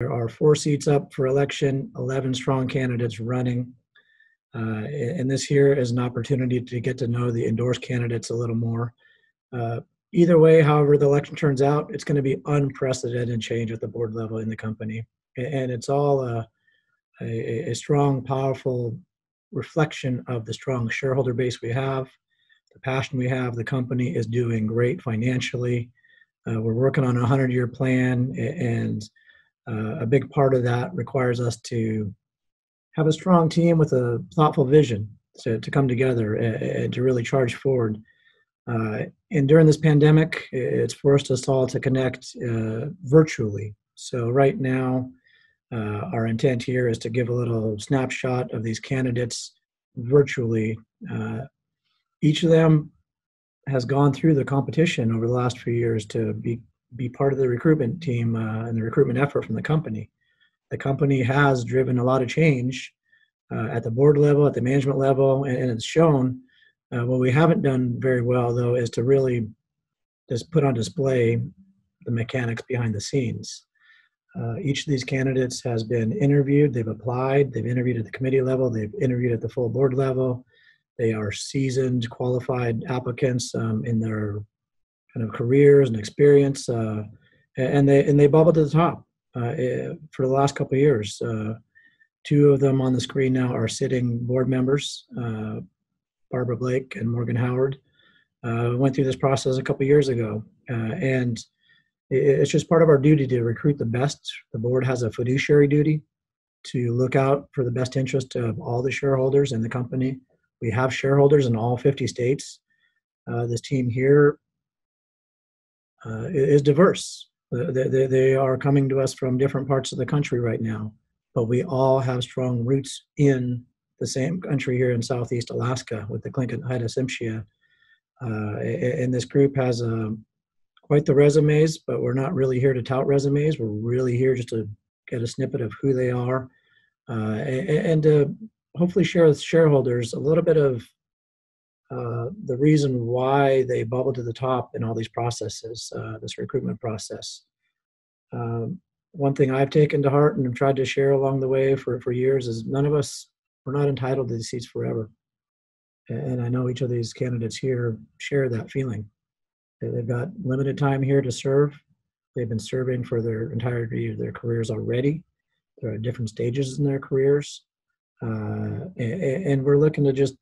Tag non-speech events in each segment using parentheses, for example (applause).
There are four seats up for election, 11 strong candidates running. Uh, and this here is an opportunity to get to know the endorsed candidates a little more. Uh, either way, however, the election turns out, it's going to be unprecedented change at the board level in the company. And it's all a, a, a strong, powerful reflection of the strong shareholder base we have, the passion we have. The company is doing great financially. Uh, we're working on a 100 year plan, and uh, a big part of that requires us to have a strong team with a thoughtful vision to, to come together and, to really charge forward. Uh, and during this pandemic, it's forced us all to connect uh, virtually. So, right now, uh, our intent here is to give a little snapshot of these candidates virtually. Uh, each of them has gone through the competition over the last few years to be be part of the recruitment team uh, and the recruitment effort from the company. The company has driven a lot of change uh, at the board level, at the management level, and, and it's shown. Uh, what we haven't done very well, though, is to really just put on display the mechanics behind the scenes. Uh, each of these candidates has been interviewed, they've applied, they've interviewed at the committee level, they've interviewed at the full board level. They are seasoned, qualified applicants um, in their of careers and experience, uh, and they and they bubbled to the top uh, eh, for the last couple of years. Uh, two of them on the screen now are sitting board members, uh, Barbara Blake and Morgan Howard. Uh, went through this process a couple years ago, and it's just part of our duty to recruit the best. The board has a fiduciary duty to look out for the best interest of all the shareholders in the company. We have shareholders in all 50 states. Uh, this team here uh, is diverse. They, they, they, are coming to us from different parts of the country right now, but we all have strong roots in the same country here in Southeast Alaska with the Tlingit Haida Tsimshian. Uh, and this group has a um, quite the resumes, but we're not really here to tout resumes. We're really here just to get a snippet of who they are uh, and, and, to hopefully share with shareholders a little bit of uh, the reason why they bubble to the top in all these processes, uh, this recruitment process. Um, one thing I've taken to heart and have tried to share along the way for, for years is none of us, we're not entitled to these seats forever. And I know each of these candidates here share that feeling. They've got limited time here to serve. They've been serving for their entirety of their careers already. They're at different stages in their careers. Uh, and, and, we're looking to just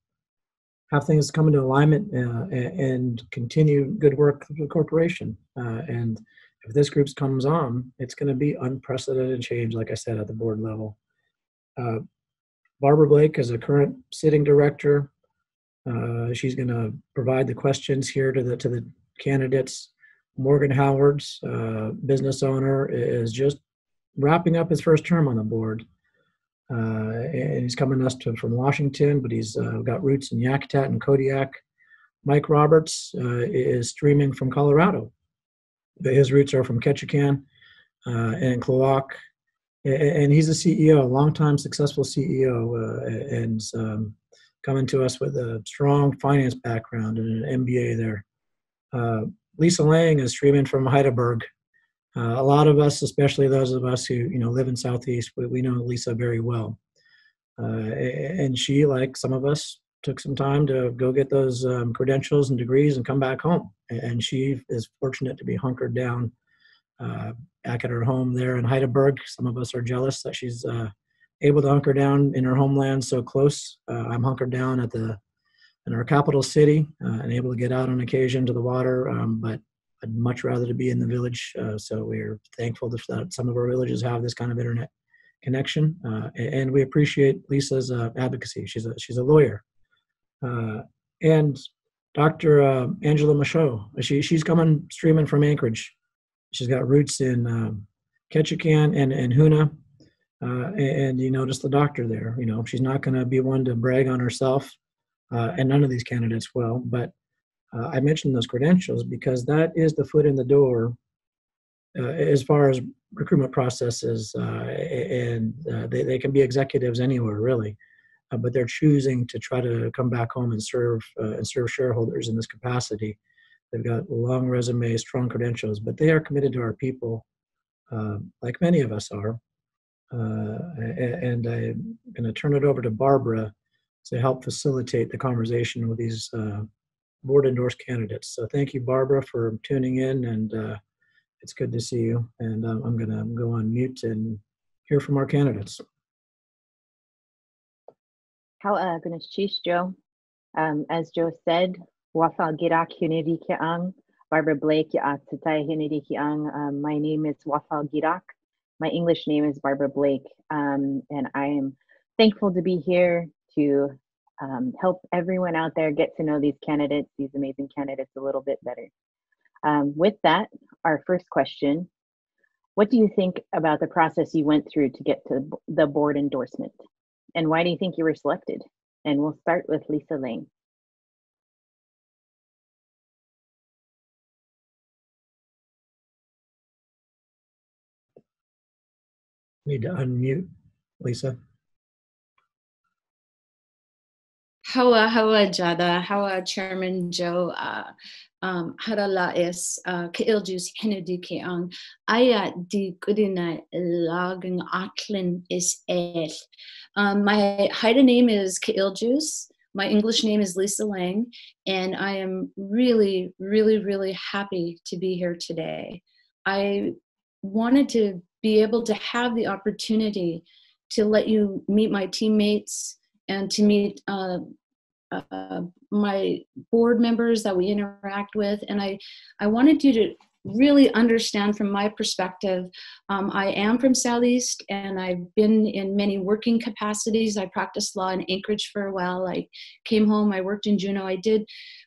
have things come into alignment uh, and continue good work for the corporation. Uh, and if this group comes on, it's going to be unprecedented change, like I said, at the board level. Uh, Barbara Blake is a current sitting director. Uh, she's going to provide the questions here to the to the candidates. Morgan Howard's uh, business owner is just wrapping up his first term on the board. Uh, and he's coming to us to, from Washington, but he's uh, got roots in Yakutat and Kodiak. Mike Roberts uh, is streaming from Colorado. But his roots are from Ketchikan and Klawock. And he's a CEO, a longtime successful CEO, and um, coming to us with a strong finance background and an MBA there. Uh, Lisa Lang is streaming from Hydaburg. Uh, a lot of us, especially those of us who you know live in Southeast, we, we know Lisa very well. Uh, and she, like some of us, took some time to go get those um, credentials and degrees and come back home. And she is fortunate to be hunkered down uh, back at her home there in Hydaburg. Some of us are jealous that she's uh, able to hunker down in her homeland so close. Uh, I'm hunkered down at the in our capital city uh, and able to get out on occasion to the water, um, but I'd much rather to be in the village. Uh, so we're thankful that some of our villages have this kind of internet connection, uh, and we appreciate Lisa's uh, advocacy. She's a she's a lawyer, uh, and Dr. Uh, Angela Michaud. She she's coming streaming from Anchorage. She's got roots in um, Ketchikan and and Hoonah. And, and you notice the doctor there. You know, she's not going to be one to brag on herself uh, and none of these candidates will. But uh, I mentioned those credentials because that is the foot in the door uh, as far as recruitment processes, uh, and uh, they, they can be executives anywhere really. Uh, but they're choosing to try to come back home and serve and serve shareholders in this capacity. They've got long resumes, strong credentials, but they are committed to our people, like many of us are. uh, and I'm going to turn it over to Barbara to help facilitate the conversation with these uh, board endorsed candidates. So thank you, Barbara, for tuning in, and uh, it's good to see you. And um, I'm going to go on mute and hear from our candidates. How uh, Chief Joe. Um, as Joe said, Wafal Girak Unity Kiang, Barbara Blake Tatai Unity Kiang. Um, my name is Wafal Girak. My English name is Barbara Blake, um, and I am thankful to be here to um, help everyone out there get to know these candidates, these amazing candidates, a little bit better. Um, with that, our first question What do you think about the process you went through to get to the board endorsement? And why do you think you were selected? And we'll start with Lisa Lang. Need to unmute, Lisa. Hawa Hawa Jada, Hawa Chairman Joe, uh, um, Harala is uh, Kailjus Henedi Keang, Aya di Gudina Lagang Atlin is El. Um, my Haida name is Kailjus. My English name is Lisa Lang, and I am really, really, really happy to be here today. I wanted to be able to have the opportunity to let you meet my teammates and to meet uh, uh, my board members that we interact with. And i i wanted you to really understand from my perspective um, i am from southeast and i've been in many working capacities. I practiced law in anchorage for a while. I came home i worked in juneau. I did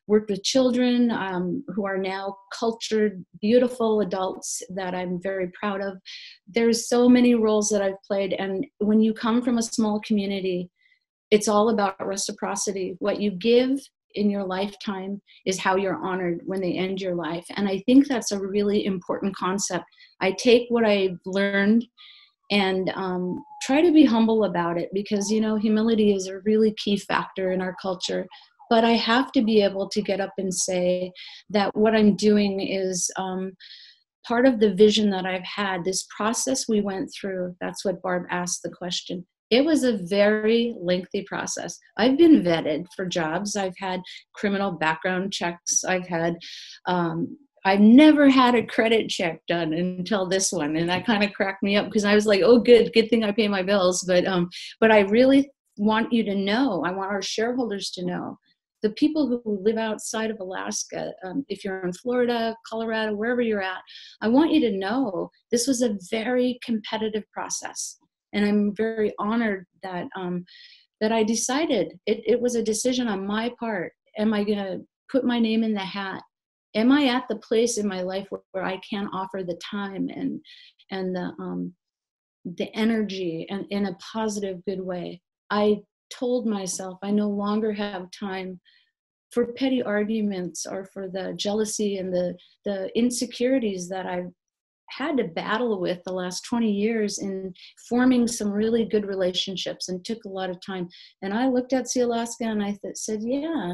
work with children um, who are now cultured beautiful adults that i'm very proud of. There's so many roles that i've played. And when you come from a small community it's all about reciprocity. What you give in your lifetime is how you're honored when they end your life. And I think that's a really important concept. I take what I've learned and um, try to be humble about it because, you know, humility is a really key factor in our culture. But I have to be able to get up and say that what I'm doing is. Um, part of the vision that I've had, this process we went through, that's what Barb asked the question it was a very lengthy process. I've been vetted for jobs. I've had criminal background checks. I've had, um, I've never had a credit check done until this one, and that kind of cracked me up because I was like, "Oh, good, good thing I pay my bills." But, um, but I really want you to know. I want our shareholders to know. The people who live outside of Alaska, um, if you're in Florida, Colorado, wherever you're at, I want you to know this was a very competitive process and I'm very honored that um, that I decided it, it was a decision on my part. Am I going to put my name in the hat? Am I at the place in my life where, where I can offer the time and and the um, the energy and in a positive, good way? I told myself I no longer have time for petty arguments or for the jealousy and the the insecurities that I've had to battle with the last 20 years in forming some really good relationships and took a lot of time. And I looked at Sealaska and I th- said, yeah,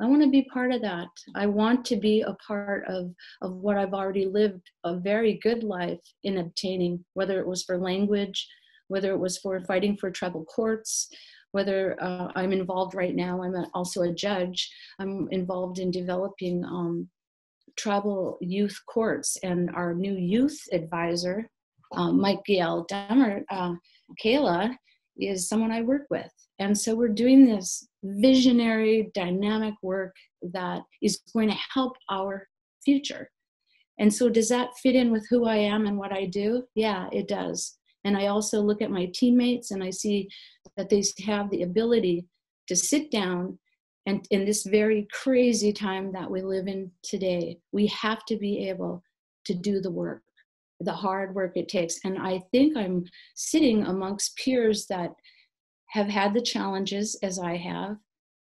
I want to be part of that. I want to be a part of, of what I've already lived a very good life in obtaining, whether it was for language, whether it was for fighting for tribal courts, whether uh, I'm involved right now, I'm also a judge. I'm involved in developing um, tribal youth courts and our new youth advisor, um, Mike Gail Demmer, uh, Kayla, is someone I work with. And so we're doing this visionary, dynamic work that is going to help our future. And so, does that fit in with who I am and what I do? Yeah, it does. And I also look at my teammates and I see that they have the ability to sit down and in this very crazy time that we live in today, we have to be able to do the work, the hard work it takes. And I think I'm sitting amongst peers that have had the challenges as I have,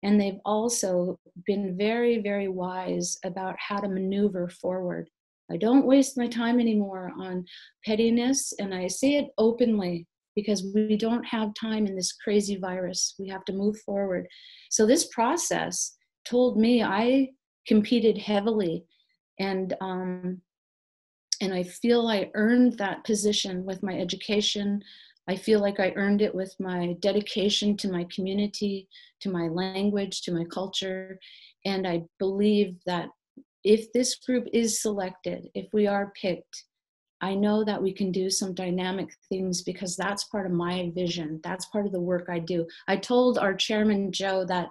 and they've also been very, very wise about how to maneuver forward. I don't waste my time anymore on pettiness, and I say it openly because we don't have time in this crazy virus. We have to move forward. So this process told me I competed heavily and um, and I feel I earned that position with my education. I feel like I earned it with my dedication to my community, to my language, to my culture. And I believe that if this group is selected, if we are picked, I know that we can do some dynamic things because that's part of my vision. That's part of the work I do. I told our chairman, Joe, that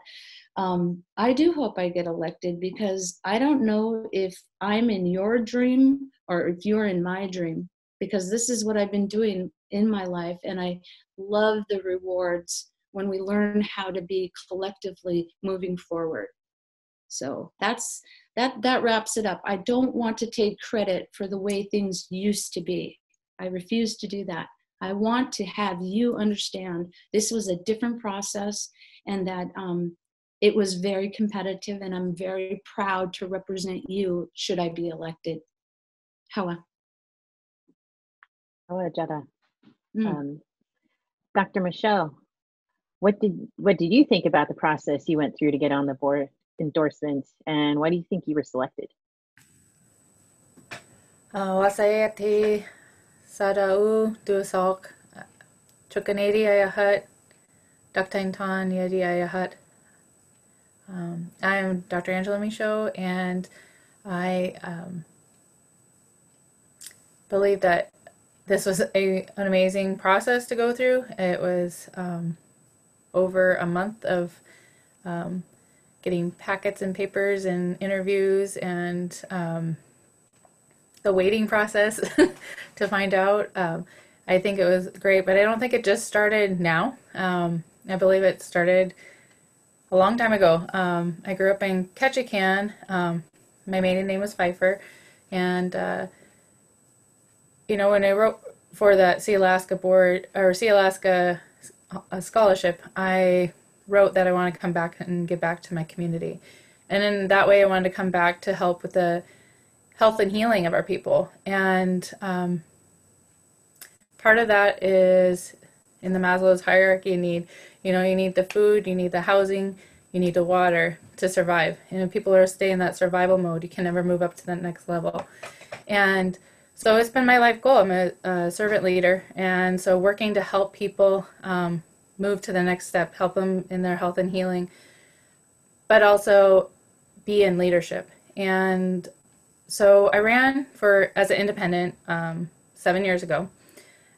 um, I do hope I get elected because I don't know if I'm in your dream or if you're in my dream because this is what I've been doing in my life. And I love the rewards when we learn how to be collectively moving forward. So that's that that wraps it up. I don't want to take credit for the way things used to be. I refuse to do that. I want to have you understand this was a different process and that um, it was very competitive, and I'm very proud to represent you should I be elected. Hawa. Hawa Jada. Mm. Um, Dr. Michaud, what did what did you think about the process you went through to get on the board endorsements, and why do you think you were selected? Sadau daktaintan. Um, I'm Dr. Angela Michaud, and I um, believe that this was a, an amazing process to go through. It was um, over a month of um, getting packets and papers and interviews and um, the waiting process (laughs) to find out. Um, I think it was great, but I don't think it just started now. Um, I believe it started a long time ago. Um, I grew up in Ketchikan. Um, my maiden name was Pfeiffer, and uh, you know when I wrote for that Sealaska board or Sealaska uh, scholarship, I wrote that I want to come back and give back to my community, and in that way, I wanted to come back to help with the health and healing of our people. And um, part of that is in the Maslow's hierarchy you need. You know, you need the food, you need the housing, you need the water to survive. And if people are staying in that survival mode, you can never move up to that next level. And so it's been my life goal. I'm a, a servant leader, and so working to help people um, move to the next step, help them in their health and healing, but also be in leadership. And so I ran for as an independent um, seven years ago.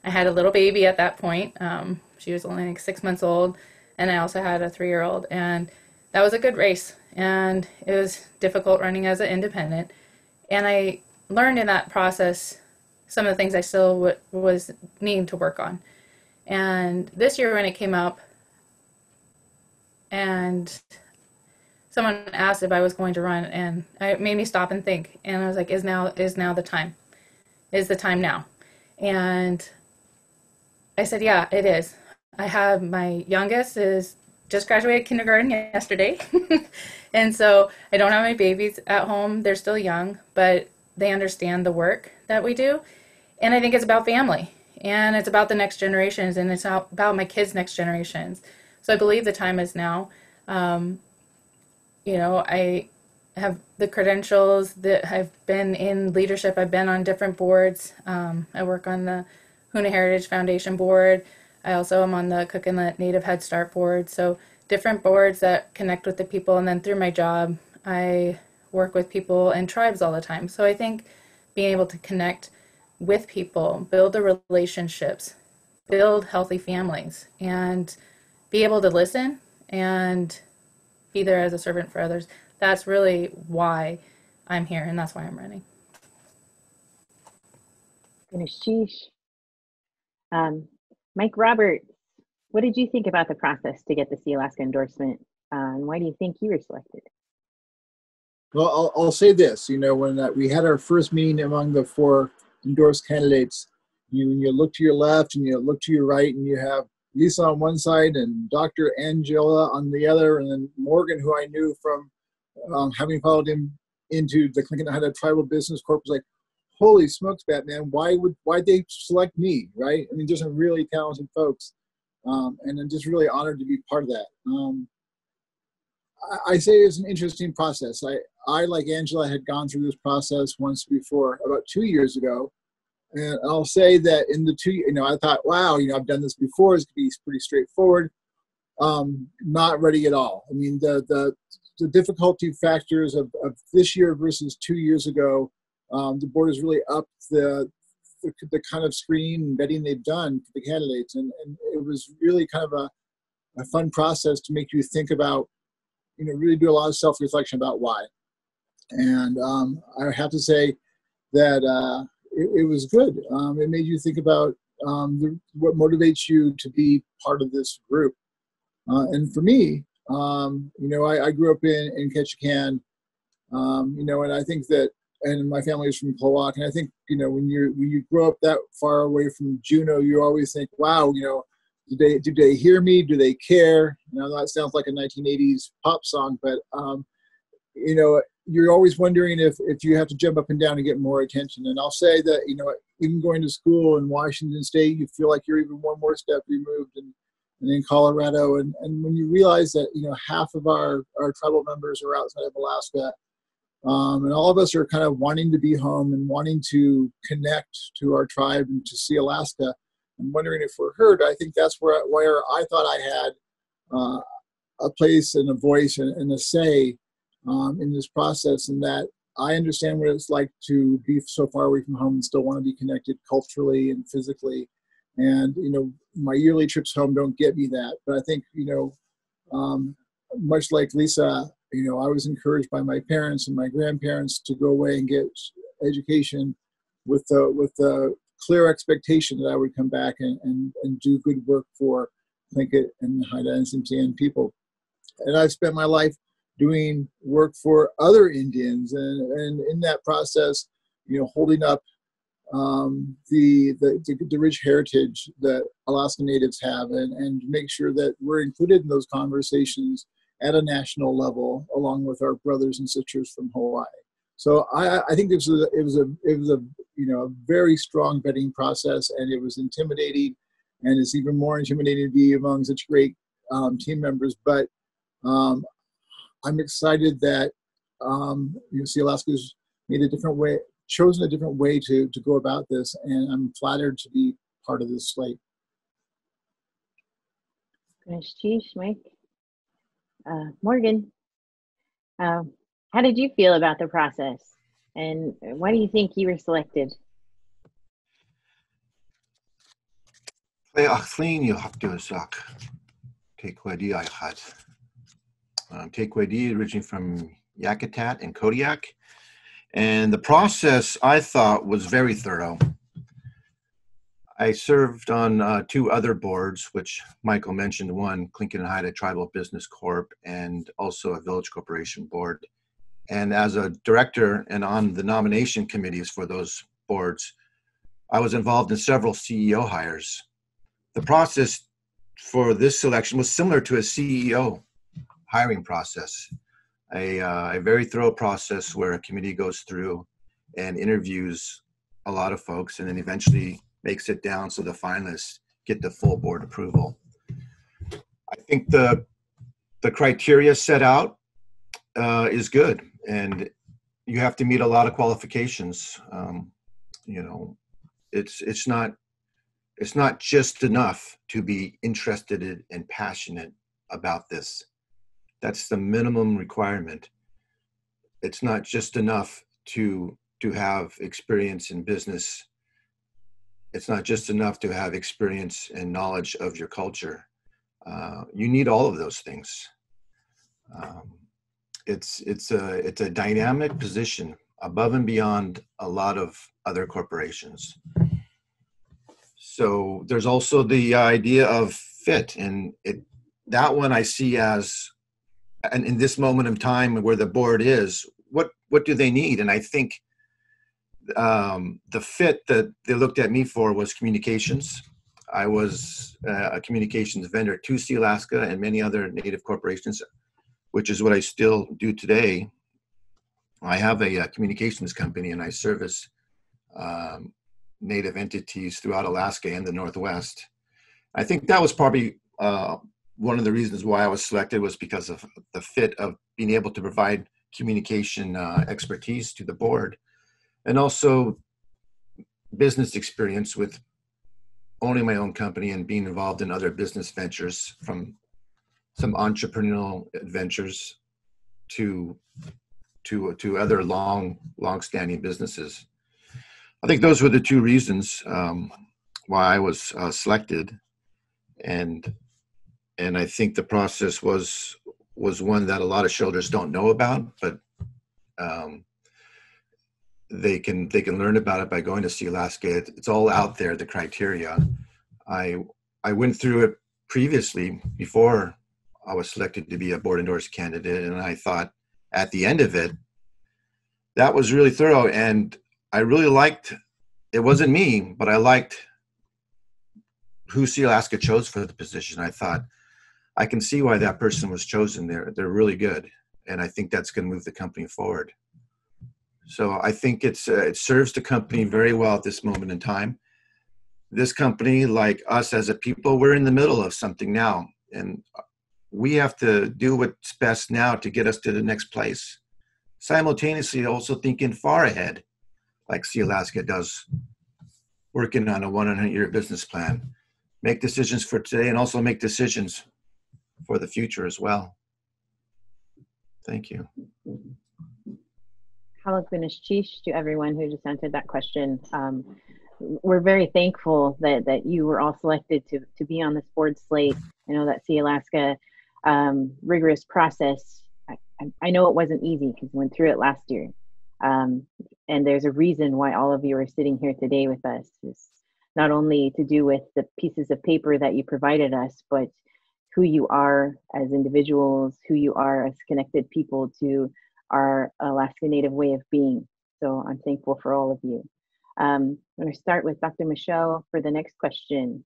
I had a little baby at that point. Um, she was only like six months old, and I also had a three-year-old, and that was a good race. And it was difficult running as an independent, and I learned in that process some of the things I still w- was needing to work on. And this year when it came up, and someone asked if I was going to run, and it made me stop and think. And I was like, "Is now is now the time? Is the time now?" And I said, "Yeah, it is." I have my youngest is just graduated kindergarten yesterday, (laughs) and so I don't have my babies at home. They're still young, but they understand the work that we do, and I think it's about family and it's about the next generations and it's about my kids' next generations. So I believe the time is now. Um, you know, I have the credentials that I've been in leadership. I've been on different boards. Um, I work on the Hoonah Heritage Foundation board. I also am on the Cook Inlet Native Head Start board. So different boards that connect with the people. And then through my job, I work with people and tribes all the time. So I think being able to connect with people, build the relationships, build healthy families, and be able to listen and be there as a servant for others. That's really why I'm here, and that's why I'm running. Sheesh. Um, Mike Roberts, what did you think about the process to get the Sealaska endorsement? Uh, and why do you think you were selected? Well, I'll, I'll say this. You know, when uh, we had our first meeting among the four endorsed candidates, you you look to your left and you look to your right, and you have Lisa on one side and Dr. Angela on the other, and then Morgan, who I knew from um, having followed him into the Tlingit Haida Tribal Business Corp, was like, "Holy smokes, Batman! Why would why they select me? Right? I mean, just some really talented folks, um, and I'm just really honored to be part of that." Um, I, say it's an interesting process. I I, like Angela, had gone through this process once before, about two years ago, and I'll say that in the two, you know, I thought, wow, you know, I've done this before. It's gonna be pretty straightforward. Um, not ready at all. I mean, the the, the difficulty factors of, of this year versus two years ago, um, the board has really upped the, the the kind of screening and vetting they've done for the candidates, and, and it was really kind of a, a fun process to make you think about, you know, really do a lot of self reflection about why. And um, I have to say that. Uh, it, it was good. Um, it made you think about um, the, what motivates you to be part of this group. Uh, and for me, um, you know, I, I, grew up in, in Ketchikan, um, you know, and I think that, and my family is from Klawock, and I think, you know, when you when you grow up that far away from Juneau, you always think, wow, you know, do they do they hear me? Do they care? Know, that sounds like a 1980s pop song, but um, you know, you're always wondering if, if you have to jump up and down to get more attention. And I'll say that, you know, even going to school in Washington State, you feel like you're even one more step removed and, and in Colorado. And, and when you realize that, you know, half of our, our tribal members are outside of Alaska, um, and all of us are kind of wanting to be home and wanting to connect to our tribe and to Sealaska and wondering if we're heard, I think that's where, where I thought I had uh, a place and a voice and, and a say um, in this process, and that I understand what it's like to be so far away from home and still want to be connected culturally and physically. And you know, my yearly trips home don't get me that, but I think you know, um, much like Lisa, you know, I was encouraged by my parents and my grandparents to go away and get education with the with the clear expectation that I would come back and, and, and do good work for Tlingit and the Haida and Tsimshian people. And I've spent my life doing work for other Indians, and, and in that process, you know, holding up um, the, the, the rich heritage that Alaska Natives have, and and make sure that we're included in those conversations at a national level, along with our brothers and sisters from Hawaii. So I, I think it was a, it was a it was a you know a very strong vetting process, and it was intimidating, and it's even more intimidating to be among such great um, team members. But um, I'm excited that um, you Sealaska's made a different way, chosen a different way to to go about this, and I'm flattered to be part of this slate. Chief, Mike, uh, Morgan, um, how did you feel about the process, and why do you think you were selected? take waydi, i had. um, Tequedi, originally from Yakutat and Kodiak. And the process I thought was very thorough. I served on uh, two other boards, which Michael mentioned one, Tlingit and Haida Tribal Business Corp, and also a Village Corporation board. And as a director and on the nomination committees for those boards, I was involved in several CEO hires. The process for this selection was similar to a CEO hiring process, a, uh, a very thorough process where a committee goes through and interviews a lot of folks and then eventually makes it down so the finalists get the full board approval. I think the the criteria set out uh, is good, and you have to meet a lot of qualifications. Um, you know, it's it's not it's not just enough to be interested and passionate about this. That's the minimum requirement. It's not just enough to to have experience in business. It's not just enough to have experience and knowledge of your culture. Uh, you need all of those things. Um, it's it's a it's a dynamic position above and beyond a lot of other corporations. So there's also the idea of fit, and it that one I see as and in this moment of time where the board is, what what do they need? And I think um, the fit that they looked at me for was communications. I was uh, a communications vendor to Sealaska and many other native corporations, which is what I still do today. I have a, a communications company and I service um, native entities throughout Alaska and the Northwest. I think that was probably uh, one of the reasons why I was selected was because of the fit of being able to provide communication uh, expertise to the board, and also business experience with owning my own company and being involved in other business ventures from some entrepreneurial adventures to to to other long long standing businesses i think those were the two reasons um, why i was uh, selected and and i think the process was was one that a lot of shoulders don't know about but um, they can they can learn about it by going to Sealaska. It, it's all out there, the criteria. I I went through it previously before I was selected to be a board endorsed candidate, and I thought at the end of it, that was really thorough, and I really liked. It wasn't me, but I liked who Sealaska chose for the position. I thought I can see why that person was chosen. They're they're really good, and I think that's going to move the company forward. So I think it's uh, it serves the company very well at this moment in time. This company, like us as a people, we're in the middle of something now, and we have to do what's best now to get us to the next place. Simultaneously, also thinking far ahead, like Sealaska does, working on a 100-year business plan, make decisions for today, and also make decisions for the future as well. Thank you. Halakvinishish to everyone who just answered that question. Um, we're very thankful that, that you were all selected to, to be on this board slate. I know that Sealaska um, rigorous process. I, I know it wasn't easy because we went through it last year. Um, and there's a reason why all of you are sitting here today with us. It's not only to do with the pieces of paper that you provided us, but who you are as individuals, who you are as connected people to our Alaska Native way of being. So I'm thankful for all of you. Um, I'm going to start with Dr. Michaud for the next question.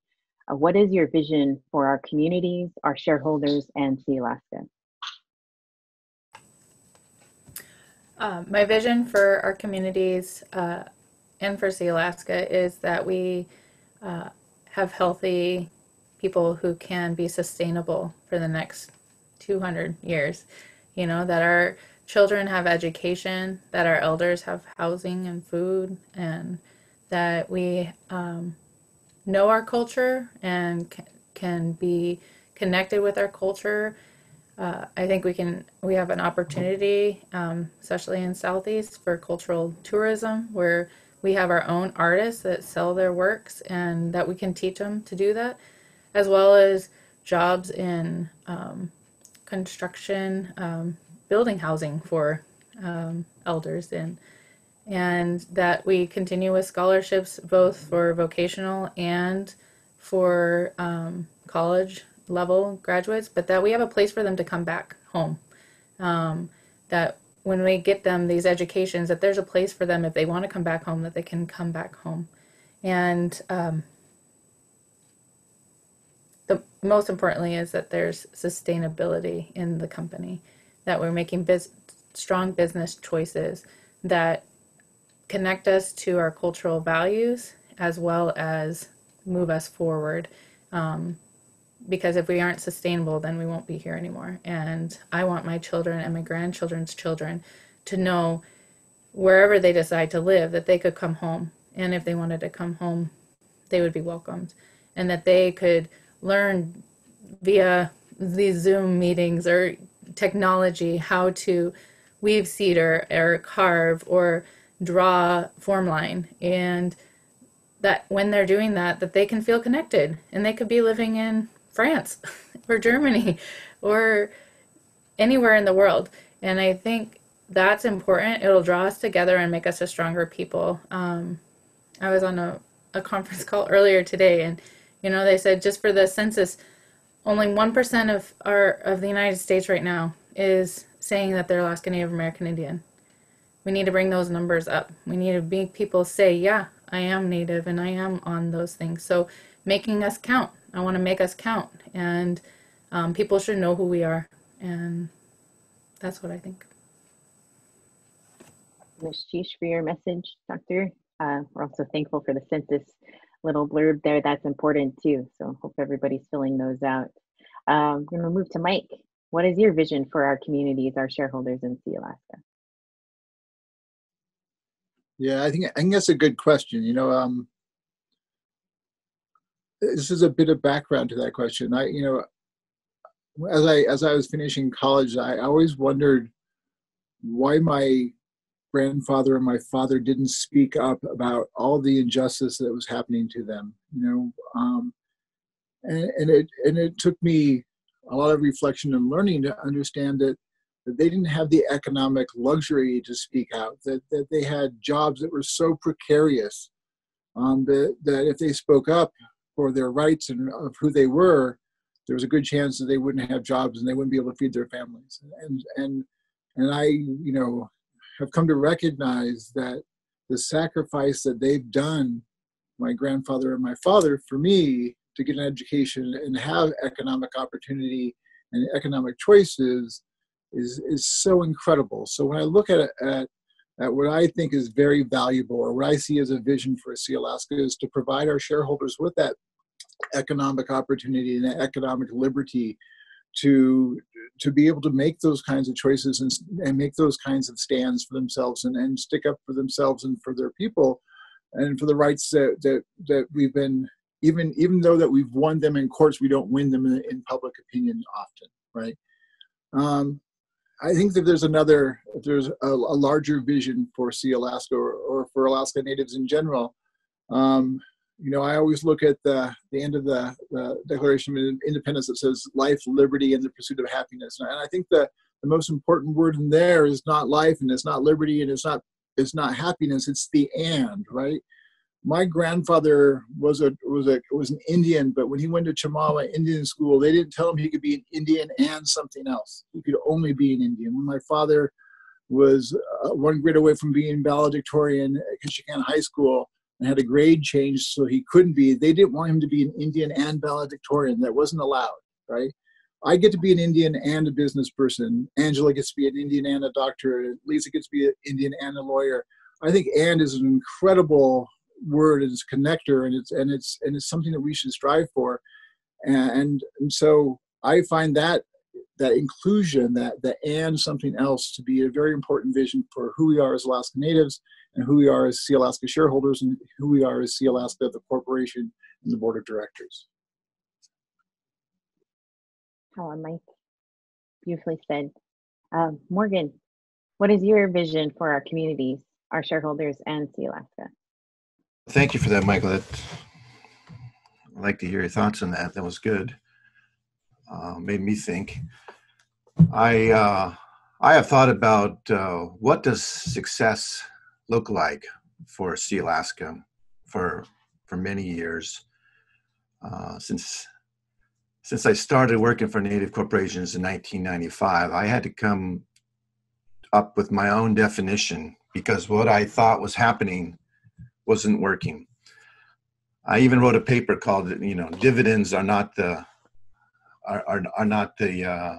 Uh, what is your vision for our communities, our shareholders, and Sealaska? Uh, my vision for our communities uh, and for Sealaska is that we uh, have healthy people who can be sustainable for the next 200 years. You know, that our children have education, that our elders have housing and food, and that we um, know our culture and can be connected with our culture. Uh, I think we can. We have an opportunity, um, especially in Southeast, for cultural tourism, where we have our own artists that sell their works, and that we can teach them to do that, as well as jobs in um, construction, um, building housing for um, elders in, and that we continue with scholarships both for vocational and for um, college level graduates, but that we have a place for them to come back home. Um, that when we get them these educations, that there's a place for them if they want to come back home, that they can come back home. And um, the most importantly is that there's sustainability in the company that we're making biz- strong business choices that connect us to our cultural values as well as move us forward. Um, because if we aren't sustainable, then we won't be here anymore. And I want my children and my grandchildren's children to know wherever they decide to live that they could come home. And if they wanted to come home, they would be welcomed. And that they could learn via these Zoom meetings or technology how to weave cedar or carve or draw form line and that when they're doing that that they can feel connected and they could be living in France (laughs) or Germany or anywhere in the world. And I think that's important. It'll draw us together and make us a stronger people. Um, I was on a, a conference (laughs) call earlier today and you know they said just for the census only 1% of our of the United States right now is saying that they're Alaska Native American Indian. We need to bring those numbers up. We need to make people say, yeah, I am Native and I am on those things. So making us count. I want to make us count. And um, people should know who we are. And that's what I think. Ms. Chish for your message, Doctor. Uh, we're also thankful for the census little blurb there. That's important too. So hope everybody's filling those out. Um, we're going to move to Mike. What is your vision for our communities, our shareholders in Sealaska? Yeah, I think I think that's a good question. You know, um, this is a bit of background to that question. I, you know, as I as I was finishing college, I always wondered why my grandfather and my father didn't speak up about all the injustice that was happening to them. You know, um, and, and it and it took me a lot of reflection and learning to understand that that they didn't have the economic luxury to speak out, that, that they had jobs that were so precarious um, that, that if they spoke up for their rights and of who they were, there was a good chance that they wouldn't have jobs and they wouldn't be able to feed their families. And, and, and I, you know, have come to recognize that the sacrifice that they've done, my grandfather and my father, for me to get an education and have economic opportunity and economic choices is is so incredible. So when I look at at at what I think is very valuable, or what I see as a vision for Sealaska, is to provide our shareholders with that economic opportunity and economic liberty to to be able to make those kinds of choices and, and make those kinds of stands for themselves and, and stick up for themselves and for their people and for the rights that that, that we've been even even though that we've won them in courts we don't win them in, in public opinion often right um, I think that there's another, there's a, a larger vision for Sealaska or, or, for Alaska Natives in general. Um, you know, I always look at the, the end of the, the Declaration of Independence that says life, liberty, and the pursuit of happiness. And I think that the most important word in there is not life and it's not liberty and it's not it's not happiness, it's the and, right? My grandfather was a was a was an Indian, but when he went to Chemawa Indian school, they didn't tell him he could be an Indian and something else. He could only be an Indian. When my father was uh, one grade away from being valedictorian at Ketchikan High School and had a grade change so he couldn't be, they didn't want him to be an Indian and valedictorian. That wasn't allowed, right? I get to be an Indian and a business person. Angela gets to be an Indian and a doctor. Lisa gets to be an Indian and a lawyer. I think and is an incredible word is connector and it's and it's and it's something that we should strive for and, and so i find that that inclusion that the and something else to be a very important vision for who we are as alaska natives and who we are as Sealaska shareholders and who we are as Sealaska the corporation and the board of directors Hello, Mike. Beautifully said. Um, Morgan, what is your vision for our communities, our shareholders, and Sealaska? Thank you for that, Michael. That, I'd like to hear your thoughts on that. That was good. Uh, made me think. I uh, I have thought about uh, what does success look like for Sealaska for for many years uh, since since I started working for Native corporations in 1995. I had to come up with my own definition because what I thought was happening wasn't working. I even wrote a paper called, you know, dividends are not the are are, are not the uh,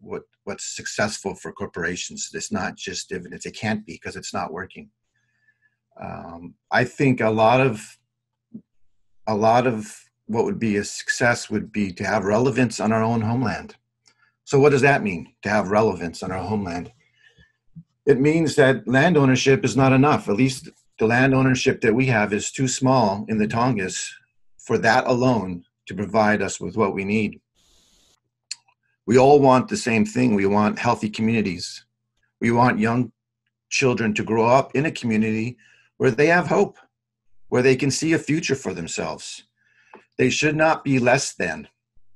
what what's successful for corporations. It's not just dividends. It can't be because it's not working. Um, I think a lot of a lot of what would be a success would be to have relevance on our own homeland. So what does that mean to have relevance on our homeland? It means that land ownership is not enough. At least the land ownership that we have is too small in the Tongass for that alone to provide us with what we need. We all want the same thing. We want healthy communities. We want young children to grow up in a community where they have hope, where they can see a future for themselves. They should not be less than.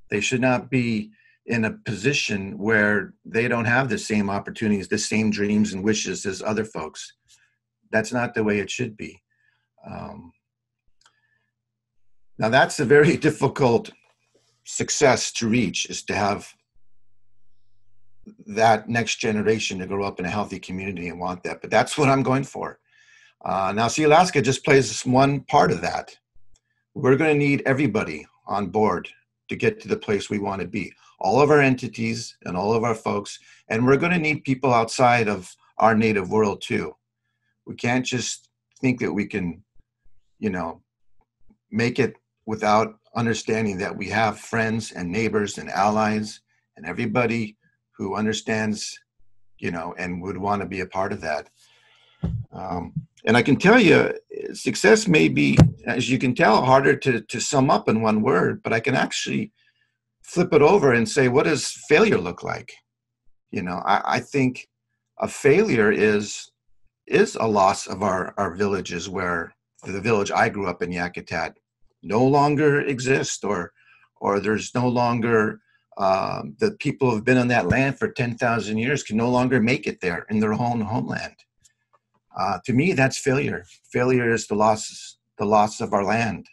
They should not be in a position where they don't have the same opportunities, the same dreams and wishes as other folks that's not the way it should be. Um, now that's a very (laughs) difficult success to reach is to have that next generation to grow up in a healthy community and want that. But that's what I'm going for. Uh, now, Sealaska just plays one part of that. We're going to need everybody on board to get to the place we want to be. All of our entities and all of our folks, and we're going to need people outside of our native world too we can't just think that we can you know make it without understanding that we have friends and neighbors and allies and everybody who understands you know and would want to be a part of that um, And I can tell you, success may be, as you can tell, harder to, to sum up in one word, but I can actually flip it over and say, what does failure look like? You know, I, I think a failure is is a loss of our, our villages where the village I grew up in, Yakutat, no longer exists or or there's no longer um, the people who have been on that land for 10,000 years can no longer make it there in their own homeland. Uh, to me, that's failure. Failure is the loss, the loss of our land.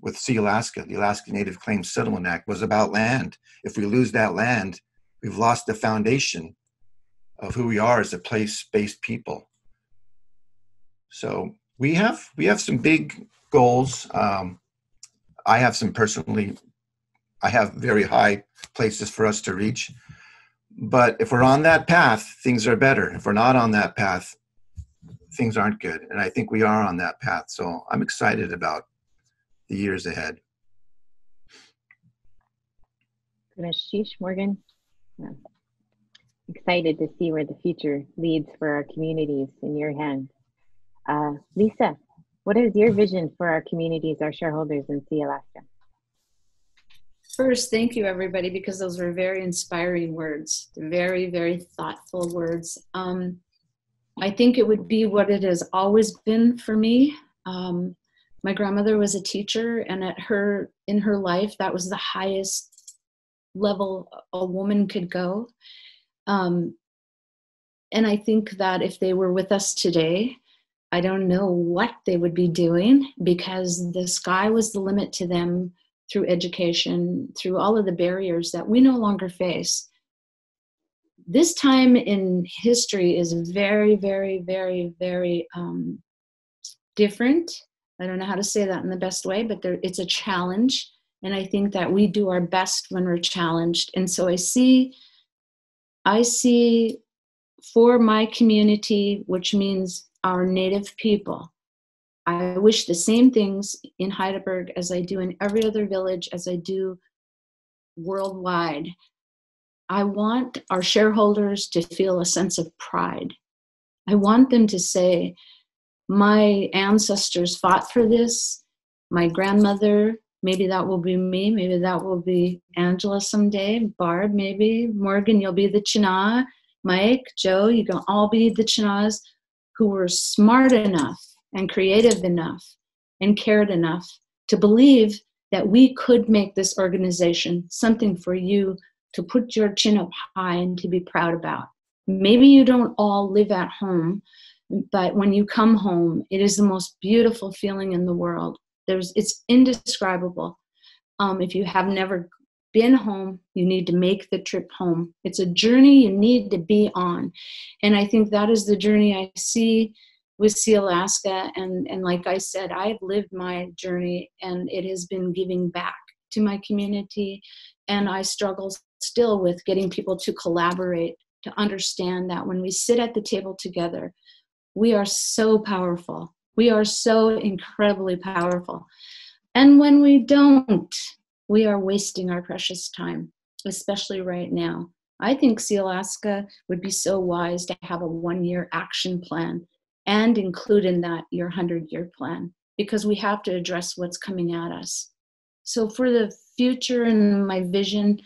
With Sealaska, the Alaska Native Claims Settlement Act was about land. If we lose that land, we've lost the foundation of who we are as a place-based people. So we have we have some big goals. Um, I have some personally. I have very high places for us to reach. But if we're on that path, things are better. If we're not on that path, things aren't good. And I think we are on that path. So I'm excited about the years ahead. Sheesh, Morgan. Yeah. Excited to see where the future leads for our communities in your hands. Uh, Lisa, what is your vision for our communities, our shareholders in Sealaska? First, thank you everybody because those were very inspiring words, very, very thoughtful words. Um, I think it would be what it has always been for me. Um, my grandmother was a teacher, and at her in her life, that was the highest level a woman could go. Um, and I think that if they were with us today, I don't know what they would be doing because the sky was the limit to them through education, through all of the barriers that we no longer face. This time in history is very, very, very, very um, different. I don't know how to say that in the best way, but there, it's a challenge. And I think that we do our best when we're challenged. And so I see, I see for my community, which means our native people. I wish the same things in Hydaburg as I do in every other village, as I do worldwide. I want our shareholders to feel a sense of pride. I want them to say, My ancestors fought for this. My grandmother, maybe that will be me, maybe that will be Angela someday, Barb, maybe, Morgan, you'll be the China, Mike, Joe, you can all be the Chinas who were smart enough and creative enough and cared enough to believe that we could make this organization something for you to put your chin up high and to be proud about. Maybe you don't all live at home, but when you come home, it is the most beautiful feeling in the world. There's, it's indescribable. Um, if you have never been home, you need to make the trip home. It's a journey you need to be on. And I think that is the journey I see with Sealaska. And, and like I said, I've lived my journey and it has been giving back to my community. And I struggle still with getting people to collaborate, to understand that when we sit at the table together, we are so powerful. We are so incredibly powerful. And when we don't, we are wasting our precious time, especially right now. I think Sealaska would be so wise to have a one year action plan and include in that your 100 year plan because we have to address what's coming at us. So, for the future and my vision,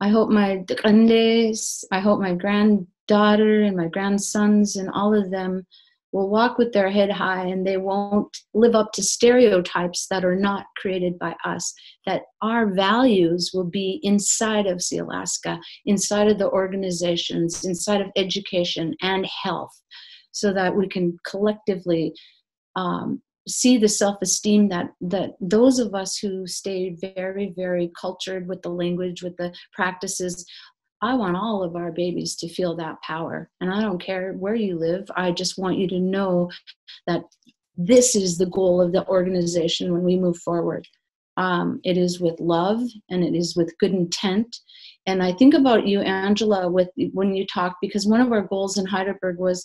I hope my grandes, I hope my granddaughter and my grandsons and all of them will walk with their head high and they won't live up to stereotypes that are not created by us. That our values will be inside of Sealaska, inside of the organizations, inside of education and health, so that we can collectively um, see the self-esteem that that those of us who stay very very cultured with the language with the practices I want all of our babies to feel that power. And I don't care where you live, I just want you to know that this is the goal of the organization when we move forward. Um, it is with love and it is with good intent. And I think about you, Angela, with when you talk, because one of our goals in Hydaburg was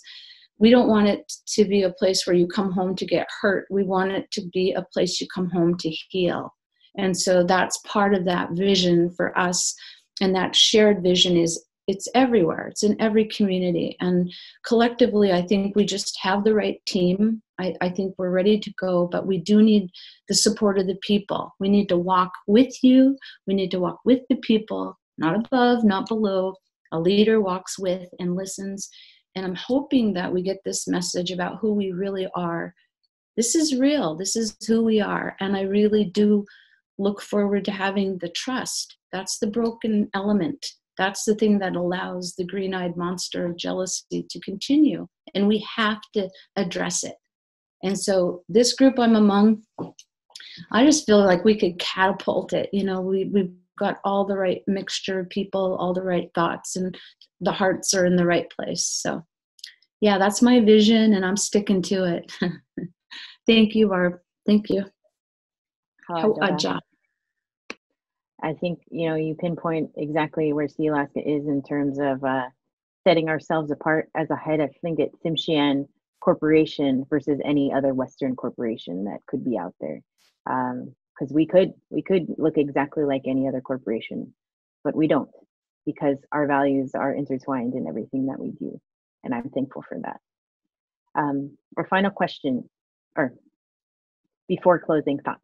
we don't want it to be a place where you come home to get hurt. We want it to be a place you come home to heal. And so that's part of that vision for us and that shared vision is it's everywhere. It's in every community. And collectively i think we just have the right team. I, I think we're ready to go but we do need the support of the people. We need to walk with you. We need to walk with the people not above not below. A leader walks with and listens. And i'm hoping that we get this message about who we really are. This is real. This is who we are. And i really do look forward to having the trust that's the broken element that's the thing that allows the green eyed monster of jealousy to continue. And we have to address it. And so, this group I'm among, I just feel like we could catapult it. You know, we, we've got all the right mixture of people, all the right thoughts, and the hearts are in the right place. So, yeah, that's my vision, and I'm sticking to it. (laughs) Thank you, Barb. Thank you. Hawa I think you know you pinpoint exactly where Sealaska is in terms of uh, setting ourselves apart as a Haida. I think at Tsimshian Corporation versus any other Western corporation that could be out there, because um, we could we could look exactly like any other corporation, but we don't because our values are intertwined in everything that we do, and I'm thankful for that. Um, our final question, or before closing thoughts.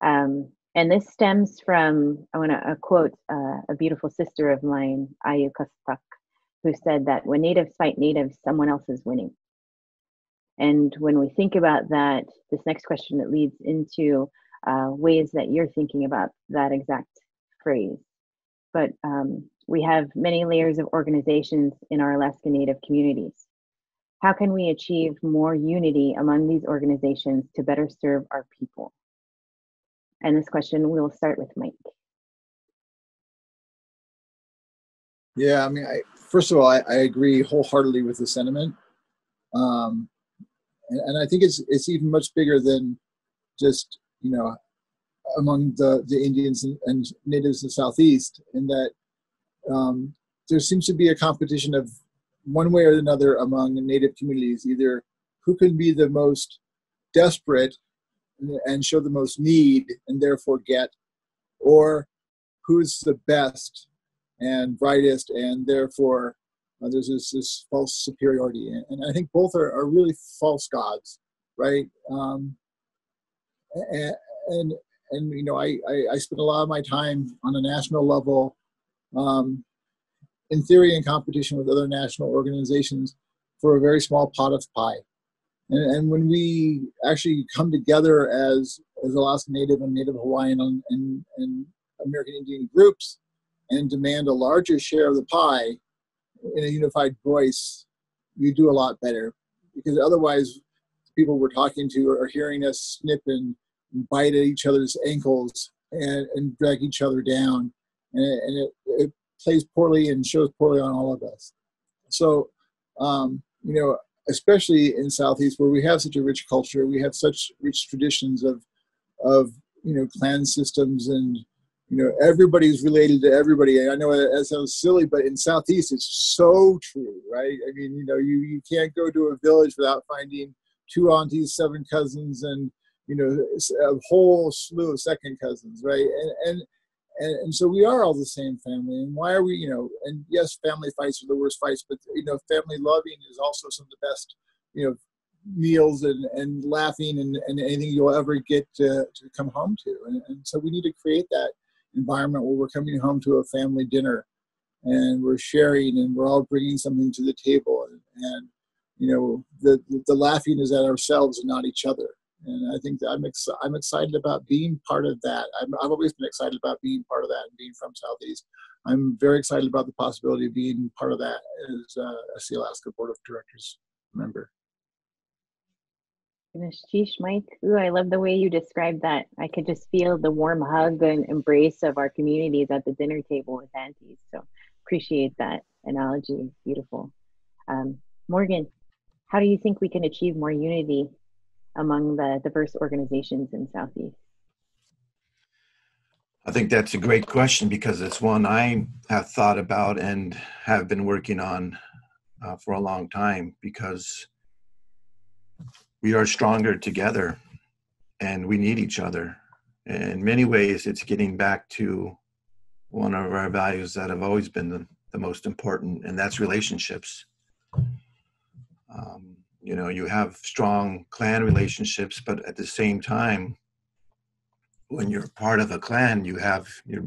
Um, and this stems from, I want to uh, quote uh, a beautiful sister of mine, Ayu Kastak, who said that when natives fight natives, someone else is winning. And when we think about that, this next question that leads into uh, ways that you're thinking about that exact phrase. But um, we have many layers of organizations in our Alaska Native communities. How can we achieve more unity among these organizations to better serve our people? And this question, we'll start with Mike. Yeah, I mean, I, first of all, I, I, agree wholeheartedly with the sentiment, um, and, and, I think it's it's even much bigger than just you know among the the Indians and, and natives of the southeast, in that um, there seems to be a competition of one way or another among native communities, either who can be the most desperate and show the most need and therefore get, or who's the best and brightest and therefore uh, there's this, this, false superiority. And, I think both are, are, really false gods, right? Um, and, and, and, you know, I, I, I spend a lot of my time on a national level, um, in theory, in competition with other national organizations for a very small pot of pie. And, and when we actually come together as, as Alaska Native and Native Hawaiian and, and, and American Indian groups and demand a larger share of the pie in a unified voice, we do a lot better. Because otherwise, people we're talking to are hearing us snip and bite at each other's ankles and, and drag each other down. And, it, and it, it, plays poorly and shows poorly on all of us. So, um, you know, especially in Southeast where we have such a rich culture, we have such rich traditions of, of you know, clan systems and you know everybody's related to everybody. And I know that sounds silly, but in Southeast it's so true, right? I mean, you know, you you can't go to a village without finding two aunties, seven cousins, and you know a whole slew of second cousins, right? And and and, and so we are all the same family. And why are we you know and yes family fights are the worst fights but you know family loving is also some of the best you know meals and, and laughing and, and anything you'll ever get to, to come home to. And, and so we need to create that environment where we're coming home to a family dinner and we're sharing and we're all bringing something to the table and, and you know the, the, the laughing is at ourselves and not each other and I think I'm ex- I'm excited about being part of that. i have always been excited about being part of that and being from Southeast. I'm very excited about the possibility of being part of that as uh, a Sealaska Board of Directors member. Goodness, Sheesh, Mike. Ooh, I love the way you described that. I could just feel the warm hug and embrace of our communities at the dinner table with aunties. So appreciate that analogy. Beautiful. Um, Morgan, how do you think we can achieve more unity among the diverse organizations in Southeast? I think that's a great question because it's one I have thought about and have been working on uh, for a long time because we are stronger together and we need each other. In many ways, it's getting back to one of our values that have always been the most important, and that's relationships. Um, you know, you have strong clan relationships, but at the same time, when you're part of a clan, you have your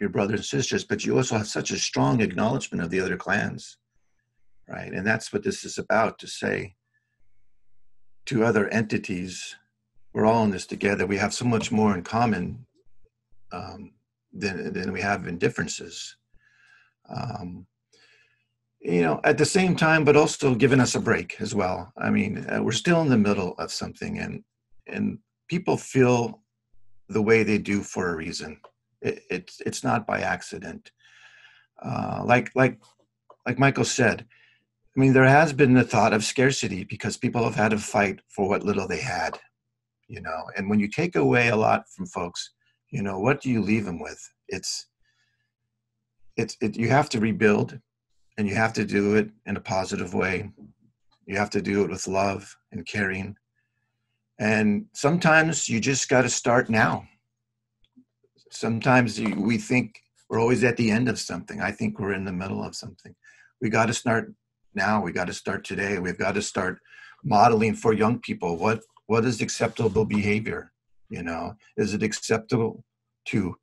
your brothers and sisters, but you also have such a strong acknowledgement of the other clans, right? And that's what this is about to say to other entities, we're all in this together. We have so much more in common um, than than we have in differences. Um, you know, at the same time, but also giving us a break as well. I mean, uh, we're still in the middle of something, and and people feel the way they do for a reason. It, it's it's not by accident. Uh, like like like Michael said, I mean, there has been the thought of scarcity because people have had to fight for what little they had, you know. And when you take away a lot from folks, you know, what do you leave them with? It's it's it, you have to rebuild and you have to do it in a positive way. You have to do it with love and caring. And sometimes you just got to start now. Sometimes we think we're always at the end of something. I think we're in the middle of something. We got to start now. We got to start today. We've got to start modeling for young people what what is acceptable behavior. You know, is it acceptable to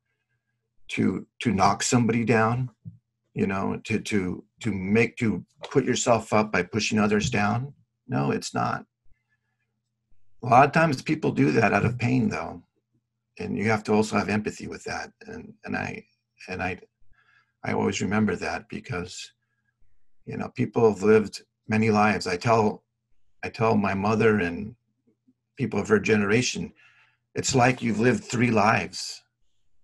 to to knock somebody down? You know to to to make to put yourself up by pushing others down? No it's not. A lot of times people do that out of pain though and you have to also have empathy with that and and i and i i always remember that because you know people have lived many lives. I tell i tell my mother and people of her generation it's like you've lived three lives.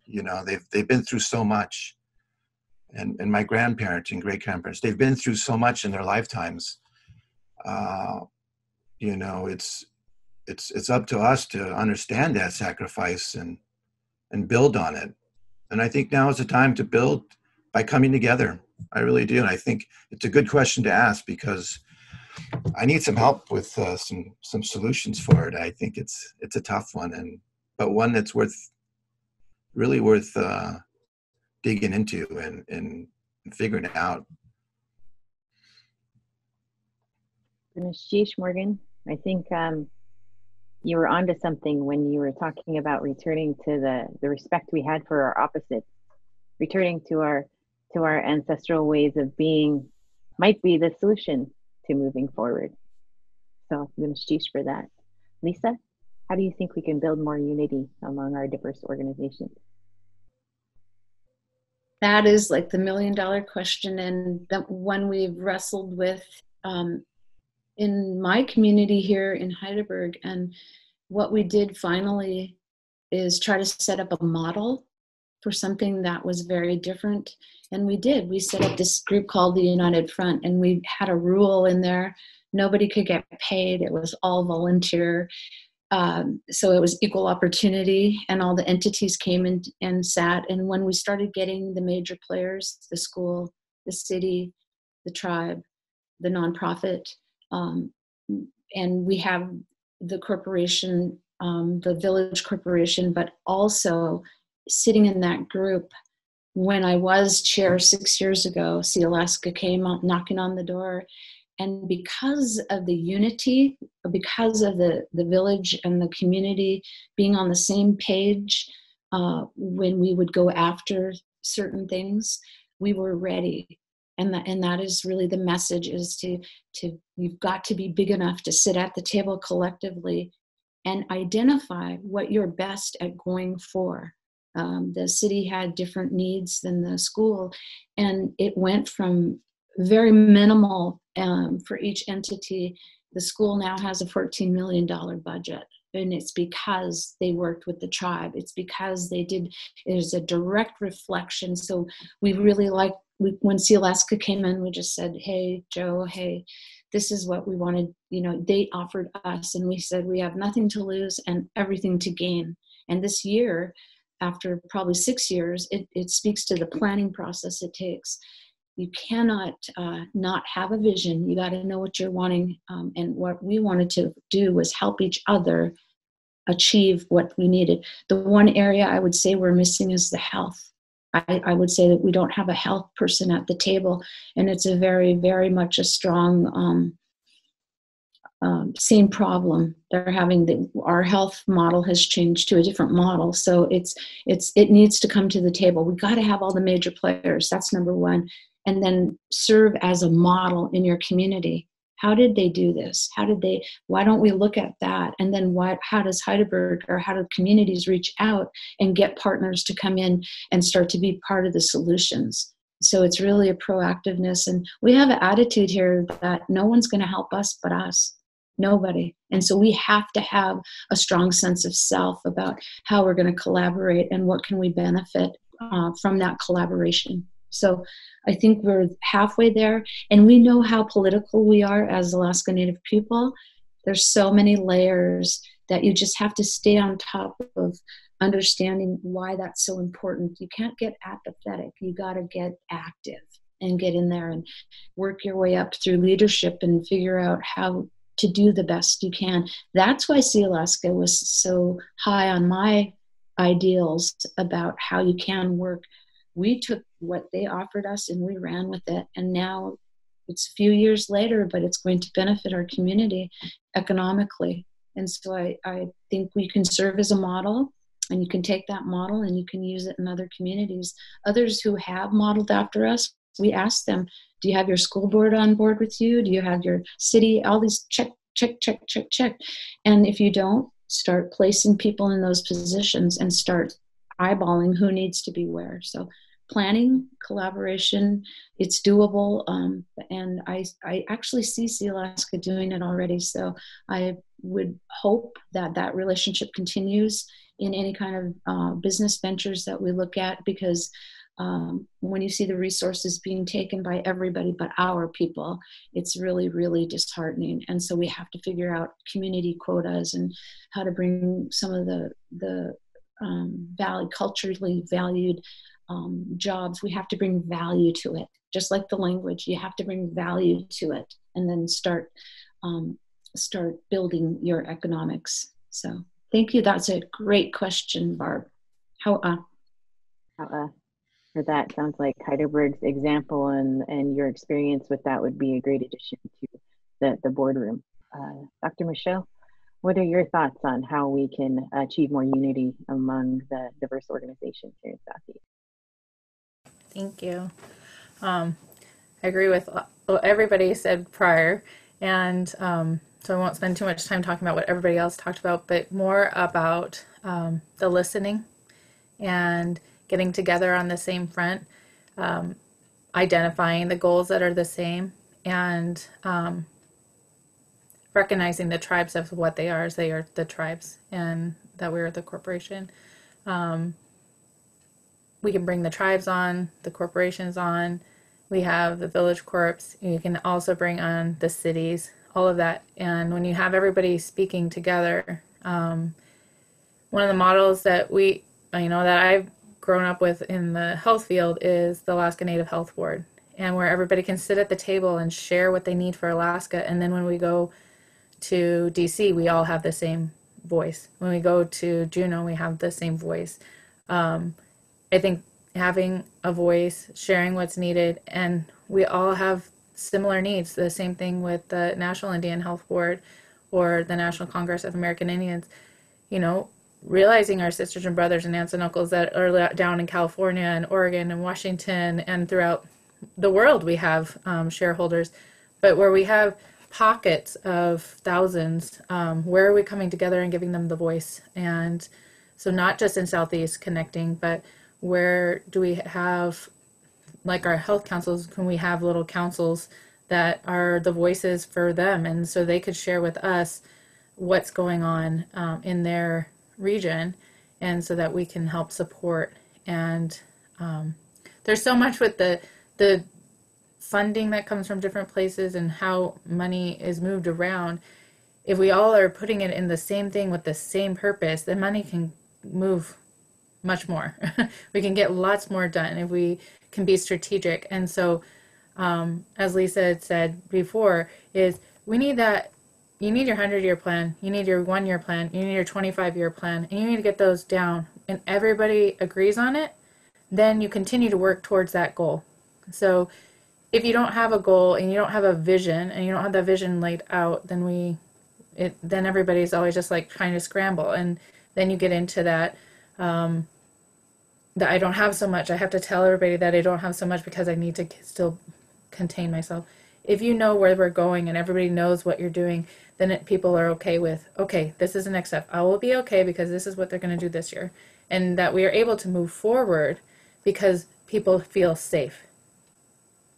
You know they've they've been through so much and, and my grandparents and great grandparents they've been through so much in their lifetimes. Uh, you know it's it's it's up to us to understand that sacrifice and and build on it. And i think now is the time to build by coming together. I really do and i think it's a good question to ask because i need some help with uh, some some solutions for it. I think it's it's a tough one and but one that's worth really worth uh, digging into and, and figuring out. Sheesh Morgan, I think um, you were onto something when you were talking about returning to the, the respect we had for our opposites, returning to our to our ancestral ways of being might be the solution to moving forward. So I'm going to for that. Lisa, how do you think we can build more unity among our diverse organizations? That is like the million dollar question and the one we've wrestled with um, in my community here in Hydaburg. And what we did finally is try to set up a model for something that was very different. And we did. We set up this group called the United Front, and we had a rule in there nobody could get paid, it was all volunteer. Um, so it was equal opportunity, and all the entities came in and sat. And when we started getting the major players, the school, the city, the tribe, the nonprofit, um, and we have the corporation, um, the village corporation, but also sitting in that group. When I was chair six years ago, Sealaska came knocking on the door and because of the unity because of the, the village and the community being on the same page uh, when we would go after certain things we were ready. And that and that is really the message is to to you've got to be big enough to sit at the table collectively and identify what you're best at going for. Um, the city had different needs than the school and it went from very minimal um, for each entity. The school now has a $14 million budget. And it's because they worked with the tribe. It's because they did, it is a direct reflection. So we really like, when Sealaska came in, we just said, hey, Joe, hey, this is what we wanted. You know, they offered us, and we said, we have nothing to lose and everything to gain. And this year, after probably six years, it, it speaks to the planning process it takes you cannot uh, not have a vision. You got to know what you're wanting. Um, and what we wanted to do was help each other achieve what we needed. The one area I would say we're missing is the health. I, I would say that we don't have a health person at the table, and it's a very, very much a strong um, um, same problem. They're having the our health model has changed to a different model, so it's it's it needs to come to the table. We got to have all the major players. That's number one, and then serve as a model in your community. How did they do this? How did they? Why don't we look at that? And then what? How does Hydaburg or how do communities reach out and get partners to come in and start to be part of the solutions? So it's really a proactiveness, and we have an attitude here that no one's going to help us but us nobody and so we have to have a strong sense of self about how we're going to collaborate and what can we benefit uh, from that collaboration so i think we're halfway there and we know how political we are as alaska native people there's so many layers that you just have to stay on top of understanding why that's so important you can't get apathetic you got to get active and get in there and work your way up through leadership and figure out how to do the best you can. That's why Sealaska was so high on my ideals about how you can work. We took what they offered us and we ran with it. And now it's a few years later, but it's going to benefit our community economically. And so I, I think we can serve as a model and you can take that model and you can use it in other communities. Others who have modeled after us, we ask them, do you have your school board on board with you? Do you have your city? All these check, check, check, check, check. And if you don't, start placing people in those positions and start eyeballing who needs to be where. So planning, collaboration, it's doable. Um, and I, I actually see Alaska doing it already. So I would hope that that relationship continues in any kind of uh, business ventures that we look at because um, when you see the resources being taken by everybody but our people, it's really, really disheartening. And so we have to figure out community quotas and how to bring some of the the um, culturally valued um, jobs. We have to bring value to it, just like the language. You have to bring value to it, and then start um, start building your economics. So, thank you. That's a great question, Barb. How? Uh, How, uh, for that. Sounds like Hydaburg's example and, and your experience with that would be a great addition to the, the boardroom. Uh, Dr. Michelle, what are your thoughts on how we can achieve more unity among the diverse organizations here in Southeast? Thank you. Um, I agree with what everybody said prior, and um, so I won't spend too much time talking about what everybody else talked about, but more about um, the listening and getting together on the same front, um, identifying the goals that are the same, and um, recognizing the tribes of what they are as they are the tribes and that we're the corporation. Um, we can bring the tribes on, the corporations on. We have the village corps. You can also bring on the cities, all of that. And when you have everybody speaking together, um, one of the models that we, you know, that I've grown up with in the health field is the Alaska Native Health Board, and where everybody can sit at the table and share what they need for Alaska. And then when we go to DC, we all have the same voice. When we go to Juneau, we have the same voice. Um, I think having a voice, sharing what's needed, and we all have similar needs. The same thing with the National Indian Health Board or the National Congress of American Indians. You know, realizing our sisters and brothers and aunts and uncles that are down in California and Oregon and Washington and throughout the world we have um, shareholders, but where we have pockets of thousands, um, where are we coming together and giving them the voice? And so not just in Southeast connecting, but where do we have, like our health councils, can we have little councils that are the voices for them? And so they could share with us what's going on um, in their region and so that we can help support and um, there's so much with the the funding that comes from different places and how money is moved around if we all are putting it in the same thing with the same purpose then money can move much more (laughs) we can get lots more done if we can be strategic and so um, as lisa had said before is we need that you need your 100 year plan, you need your one year plan, you need your 25 year plan, and you need to get those down. And everybody agrees on it. then you continue to work towards that goal. So if you don't have a goal and you don't have a vision and you don't have that vision laid out, then we it then everybody's always just like trying to scramble and then you get into that um, that I don't have so much. I have to tell everybody that I don't have so much because I need to still contain myself. If you know where we're going and everybody knows what you're doing, then it, people are okay with, okay, this is the next step. I will be okay because this is what they're going to do this year. And that we are able to move forward because people feel safe.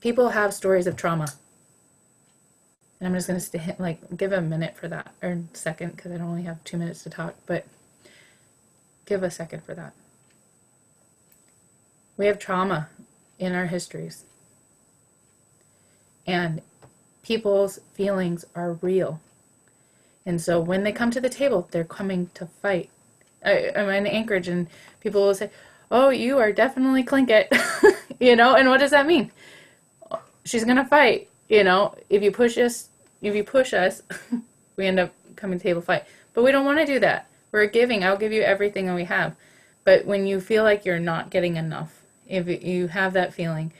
People have stories of trauma. And I'm just going (laughs) to like give a minute for that or second because I don't only have two minutes to talk, but give a second for that. We have trauma in our histories. And people's feelings are real. And so when they come to the table, they're coming to fight. I, I'm in Anchorage, and people will say, "Oh, you are definitely Tlingit," (laughs) you know. And what does that mean? She's gonna fight. You know, if you push us, if you push us, (laughs) we end up coming to table fight. But we don't want to do that. We're giving. I'll give you everything that we have. But when you feel like you're not getting enough, if you have that feeling,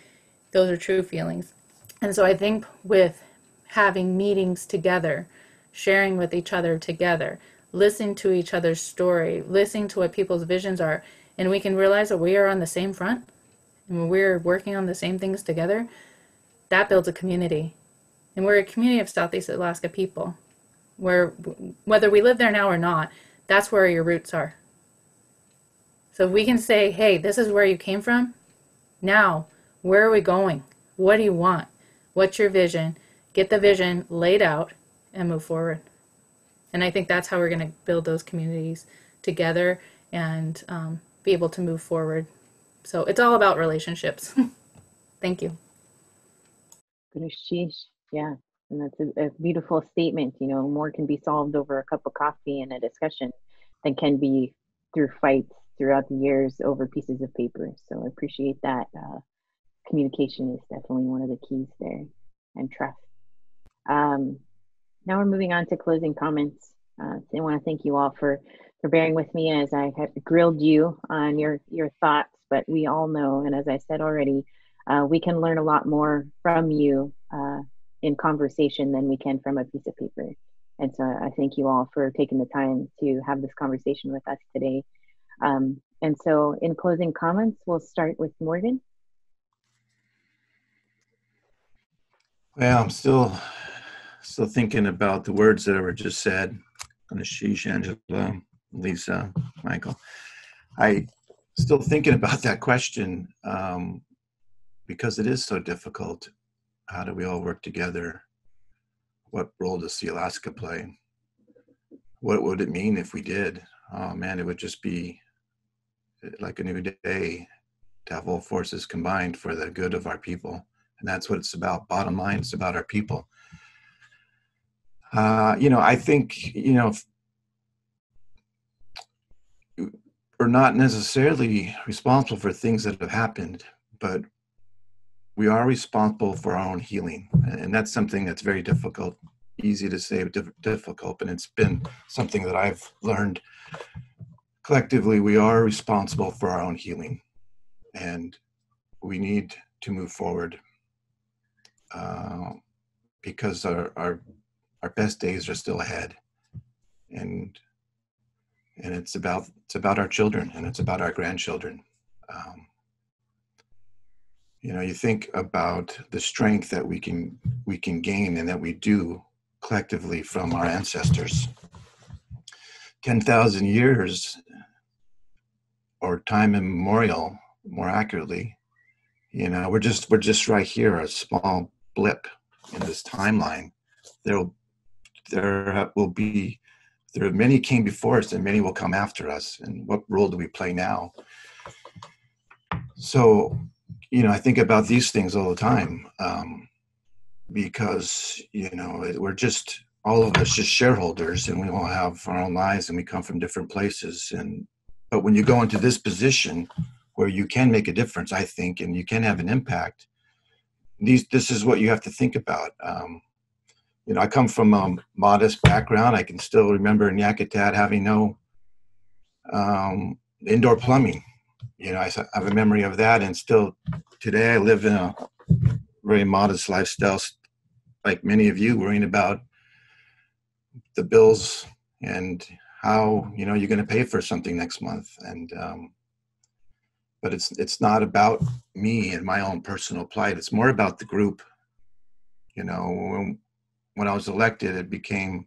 those are true feelings. And so I think with having meetings together, sharing with each other together, listening to each other's story, listening to what people's visions are, and we can realize that we are on the same front and we're working on the same things together, that builds a community. And we're a community of Southeast Alaska people. Where whether we live there now or not, that's where your roots are. So if we can say, hey, this is where you came from, now, where are we going? What do you want? What's your vision? Get the vision laid out and move forward. And I think that's how we're going to build those communities together and um, be able to move forward. So it's all about relationships. (laughs) Thank you. Sheesh. Yeah. And that's a, a, beautiful statement. You know, more can be solved over a cup of coffee and a discussion than can be through fights throughout the years over pieces of paper. So I appreciate that. Uh, communication is definitely one of the keys there and trust. Um, now we're moving on to closing comments. Uh, I want to thank you all for, for bearing with me as I grilled you on your, your thoughts, but we all know, and as I said already, uh, we can learn a lot more from you uh, in conversation than we can from a piece of paper. And so I thank you all for taking the time to have this conversation with us today. Um, and so in closing comments, we'll start with Morgan. Well, I'm still still thinking about the words that were just said. Ashish, Angela, Lisa, Michael. I still thinking about that question um, because it is so difficult. How do we all work together? What role does Sealaska play? What would it mean if we did? Oh man, it would just be like a new day to have all forces combined for the good of our people. And that's what it's about. Bottom line, it's about our people. Uh, you know, I think, you know, we're not necessarily responsible for things that have happened, but we are responsible for our own healing. And that's something that's very difficult, easy to say, difficult, and it's been something that I've learned collectively, we are responsible for our own healing and we need to move forward uh, because our, our, our best days are still ahead and and it's about it's about our children and it's about our grandchildren um, you know you think about the strength that we can we can gain and that we do collectively from our ancestors 10,000 years or time immemorial, more accurately. You know, we're just we're just right here, a small blip in this timeline. There there will be there are many came before us and many will come after us. And what role do we play now? So, you know, I think about these things all the time um, because you know we're just all of us just shareholders, and we all have our own lives, and we come from different places, and but when you go into this position where you can make a difference, I think, and you can have an impact, these this is what you have to think about. Um, you know, I come from a modest background. I can still remember in Yakutat having no um, indoor plumbing. You know, I have a memory of that. And still today, I live in a very modest lifestyle, like many of you, worrying about the bills and how you know you're going to pay for something next month. And um, but it's it's not about me and my own personal plight. It's more about the group. You know, when, when I was elected, it became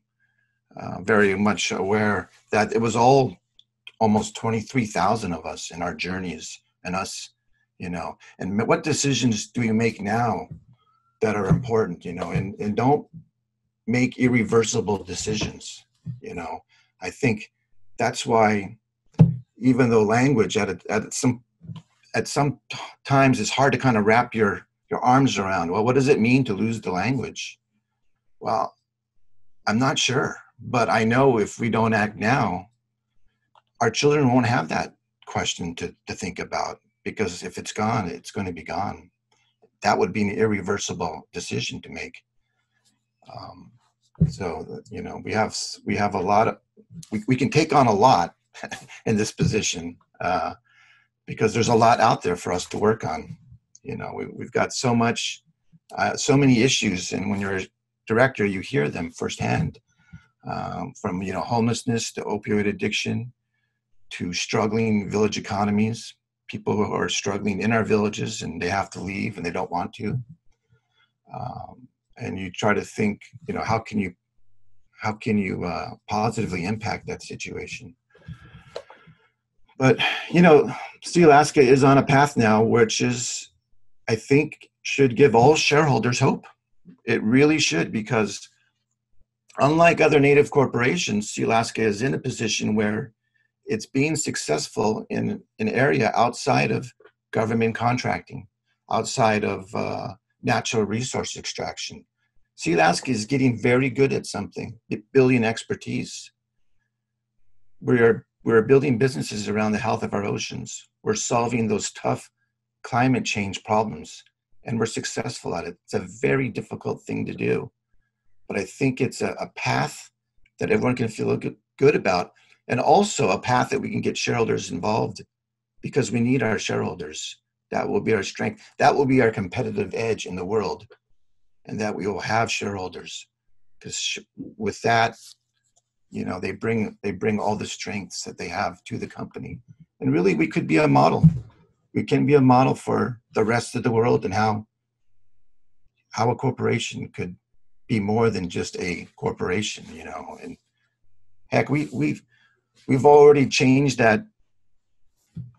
uh, very much aware that it was all almost 23,000 of us in our journeys and us, you know, and what decisions do you make now that are important, you know, and, and don't make irreversible decisions, you know. I think that's why even though language at, a, at some at some t- times it's hard to kind of wrap your your arms around well what does it mean to lose the language? Well i'm not sure but i know if we don't act now our children won't have that question to, to think about because if it's gone it's going to be gone. That would be an irreversible decision to make. Um, so you know we have we have a lot of we, we can take on a lot (laughs) in this position uh, because there's a lot out there for us to work on. You know we, we've got so much uh, so many issues and when you're a director you hear them firsthand um, from you know homelessness to opioid addiction to struggling village economies. People who are struggling in our villages and they have to leave and they don't want to. Um, and you try to think you know how can you how can you uh, positively impact that situation? But you know Sealaska is on a path now which is i think should give all shareholders hope. It really should because unlike other native corporations Sealaska is in a position where it's being successful in an area outside of government contracting outside of uh, natural resource extraction Sealaska is getting very good at something, building expertise. We are we're building businesses around the health of our oceans. We're solving those tough climate change problems, and we're successful at it. It's a very difficult thing to do, but I think it's a, a path that everyone can feel good, good about, and also a path that we can get shareholders involved because we need our shareholders. That will be our strength. That will be our competitive edge in the world and that we will have shareholders because sh- with that you know they bring they bring all the strengths that they have to the company and really we could be a model we can be a model for the rest of the world and how how a corporation could be more than just a corporation you know and heck we we've we've already changed that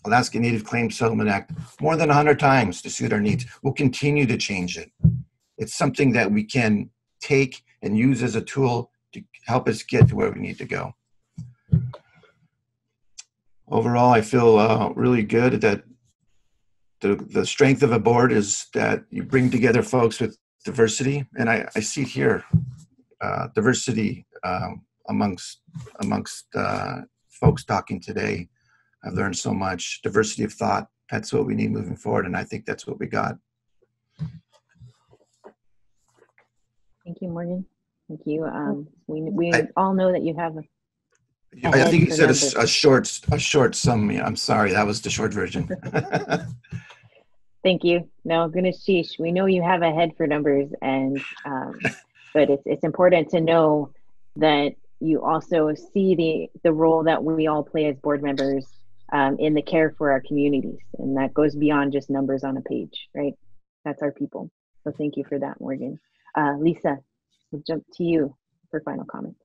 Alaska Native Claims Settlement Act more than 100 times to suit our needs. We'll continue to change it it's something that we can take and use as a tool to help us get to where we need to go. Overall, I feel uh, really good that the, the strength of a board is that you bring together folks with diversity, and I, I see here uh, diversity um, amongst amongst uh, folks talking today. I've learned so much diversity of thought. That's what we need moving forward, and I think that's what we got. Thank you, Morgan. Thank you. Um, we we I- all know that you have. a- I think you said a, a short, a short summary. I'm sorry, that was the short version. (laughs) (laughs) Thank you. No, goodness, sheesh. We know you have a head for numbers, and um, (laughs) but it's it's important to know that you also see the the role that we all play as board members um, in the care for our communities, and that goes beyond just numbers on a page, right? That's our people. So thank you for that, Morgan. Uh, Lisa, we'll jump to you for final comment.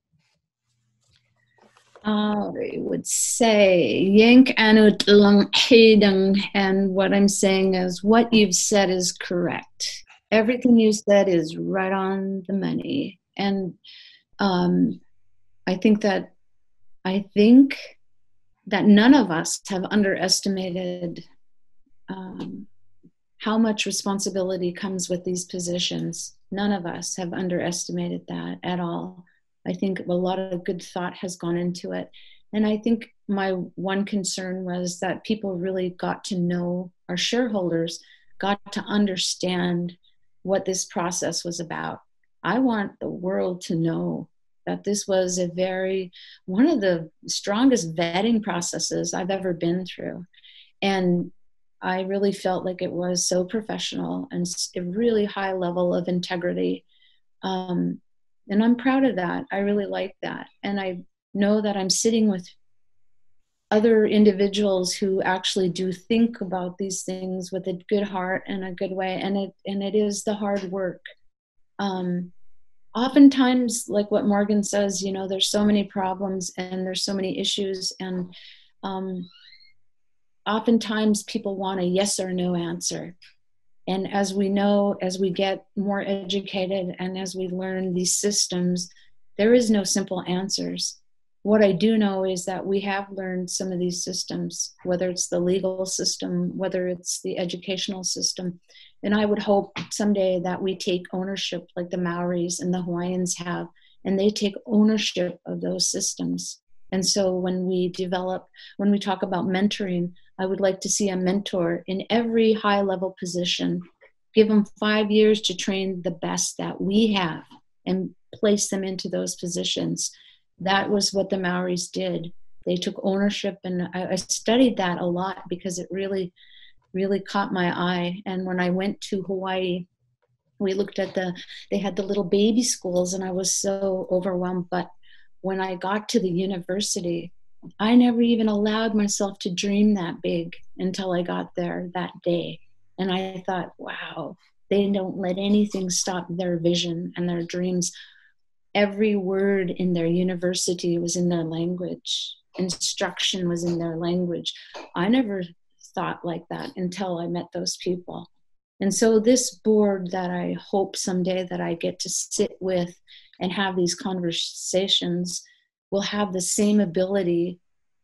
I would say yank anut lang hedang, and what I'm saying is what you've said is correct. Everything you said is right on the money, and um, I think that I think that none of us have underestimated um, how much responsibility comes with these positions. None of us have underestimated that at all. I think a lot of good thought has gone into it. And I think my one concern was that people really got to know our shareholders, got to understand what this process was about. I want the world to know that this was a very, one of the strongest vetting processes I've ever been through. and I really felt like it was so professional and a really high level of integrity. Um, and I'm proud of that. I really like that. And I know that I'm sitting with other individuals who actually do think about these things with a good heart and a good way. And it, and it is the hard work. Um, oftentimes, like what Morgan says, you know, there's so many problems and there's so many issues and, um, oftentimes people want a yes or no answer. And as we know, as we get more educated and as we learn these systems, there is no simple answers. What I do know is that we have learned some of these systems, whether it's the legal system, whether it's the educational system. And I would hope someday that we take ownership like the Maoris and the Hawaiians have, and they take ownership of those systems. And so when we develop, when we talk about mentoring, I would like to see a mentor in every high level position. Give them five years to train the best that we have and place them into those positions. That was what the Maoris did. They took ownership, and I, I studied that a lot because it really, really caught my eye. And when I went to Hawaii, we looked at the, they had the little baby schools, and I was so overwhelmed. But when I got to the university, I never even allowed myself to dream that big until I got there that day. And I thought, wow, they don't let anything stop their vision and their dreams. Every word in their university was in their language, instruction was in their language. I never thought like that until I met those people. And so, this board that I hope someday that I get to sit with and have these conversations will have the same ability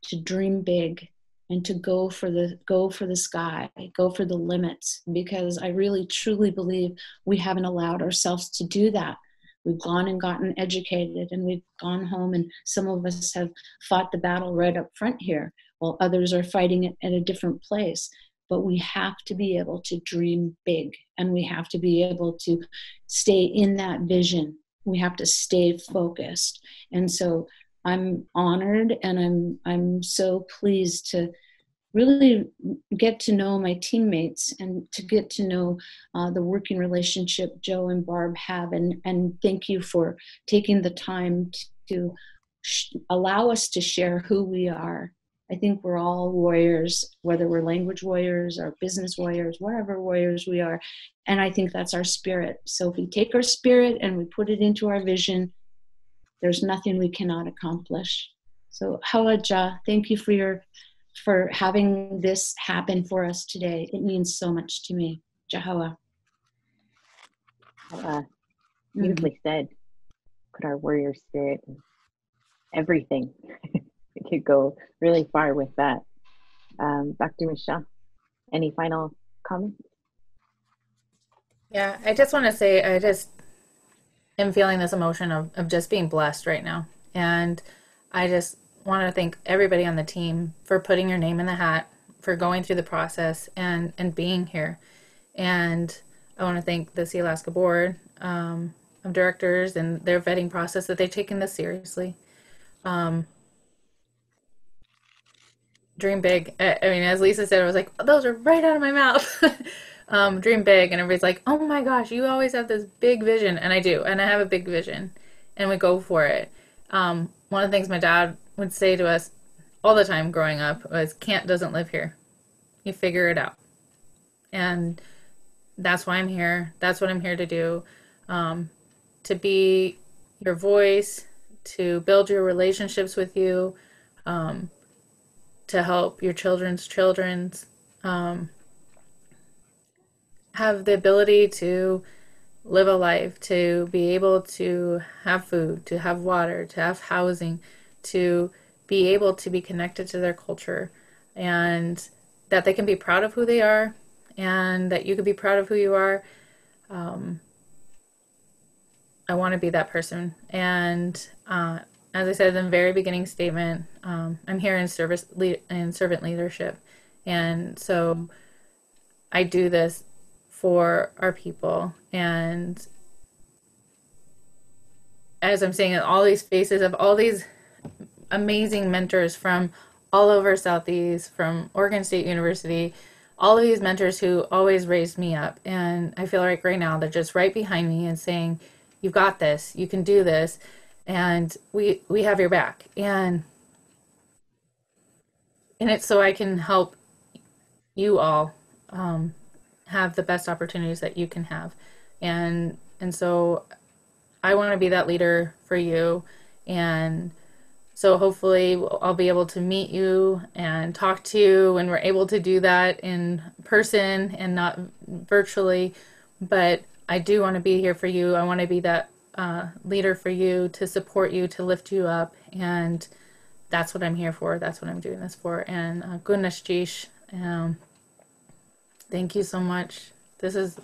to dream big and to go for the go for the sky go for the limits because i really truly believe we haven't allowed ourselves to do that we've gone and gotten educated and we've gone home and some of us have fought the battle right up front here while others are fighting it at a different place. But we have to be able to dream big and we have to be able to stay in that vision. We have to stay focused. And so I'm honored and I'm I'm so pleased to really get to know my teammates and to get to know uh, the working relationship Joe and Barb have and and thank you for taking the time to sh- allow us to share who we are. I think we're all warriors, whether we're language warriors or business warriors, whatever warriors we are. And I think that's our spirit. So if we take our spirit and we put it into our vision, there's nothing we cannot accomplish. So Hawaja, thank you for your for having this happen for us today. It means so much to me. Jahawa. Uh, beautifully mm-hmm. said. Put our warrior spirit in everything. (laughs) we could go really far with that. Um, Dr. Michelle, any final comments? Yeah, I just want to say I just am feeling this emotion of, of just being blessed right now. And I just want to thank everybody on the team for putting your name in the hat, for going through the process and, and being here. And I want to thank the Sealaska Board um, of Directors and their vetting process that they've taken this seriously. Um, dream big. I, I mean, as Lisa said, I was like, those are right out of my mouth. (laughs) um, dream big, and everybody's like, "Oh my gosh, you always have this big vision," and I do, and I have a big vision, and we go for it. Um, one of the things my dad would say to us all the time growing up was, "Can't doesn't live here. You figure it out," and that's why I'm here. That's what I'm here to do, um, to be your voice, to build your relationships with you, um, to help your children's children's. Um, have the ability to live a life, to be able to have food, to have water, to have housing, to be able to be connected to their culture, and that they can be proud of who they are, and that you can be proud of who you are. Um, I want to be that person. And uh, as I said in the very beginning statement, um, I'm here in service le- in servant leadership, and so I do this for our people. And as I'm saying, all these faces of all these amazing mentors from all over Southeast, from Oregon State University, all of these mentors who always raised me up. And I feel like right now they're just right behind me and saying, You've got this, you can do this, and we we have your back. And and it's so I can help you all um, have the best opportunities that you can have. And and so I want to be that leader for you and so hopefully I'll be able to meet you and talk to you and we're able to do that in person and not virtually. But I do want to be here for you. I want to be that uh, leader for you to support you, to lift you up. And that's what I'm here for. That's what I'm doing this for. And uh, goodness, um, thank you so much. This is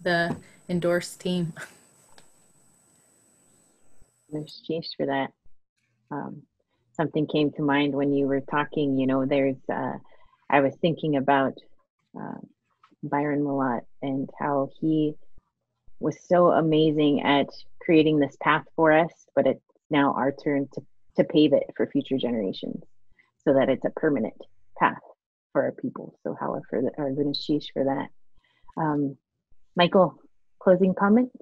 the endorsed team. (laughs) Ms. Sheesh for that. Um, something came to mind when you were talking. You know, there's, uh, I was thinking about uh, Byron Mallott and how he was so amazing at creating this path for us, but it's now our turn to, to pave it for future generations so that it's a permanent path for our people. So, however, the, goodness, sheesh for that. Um, Michael, closing comments?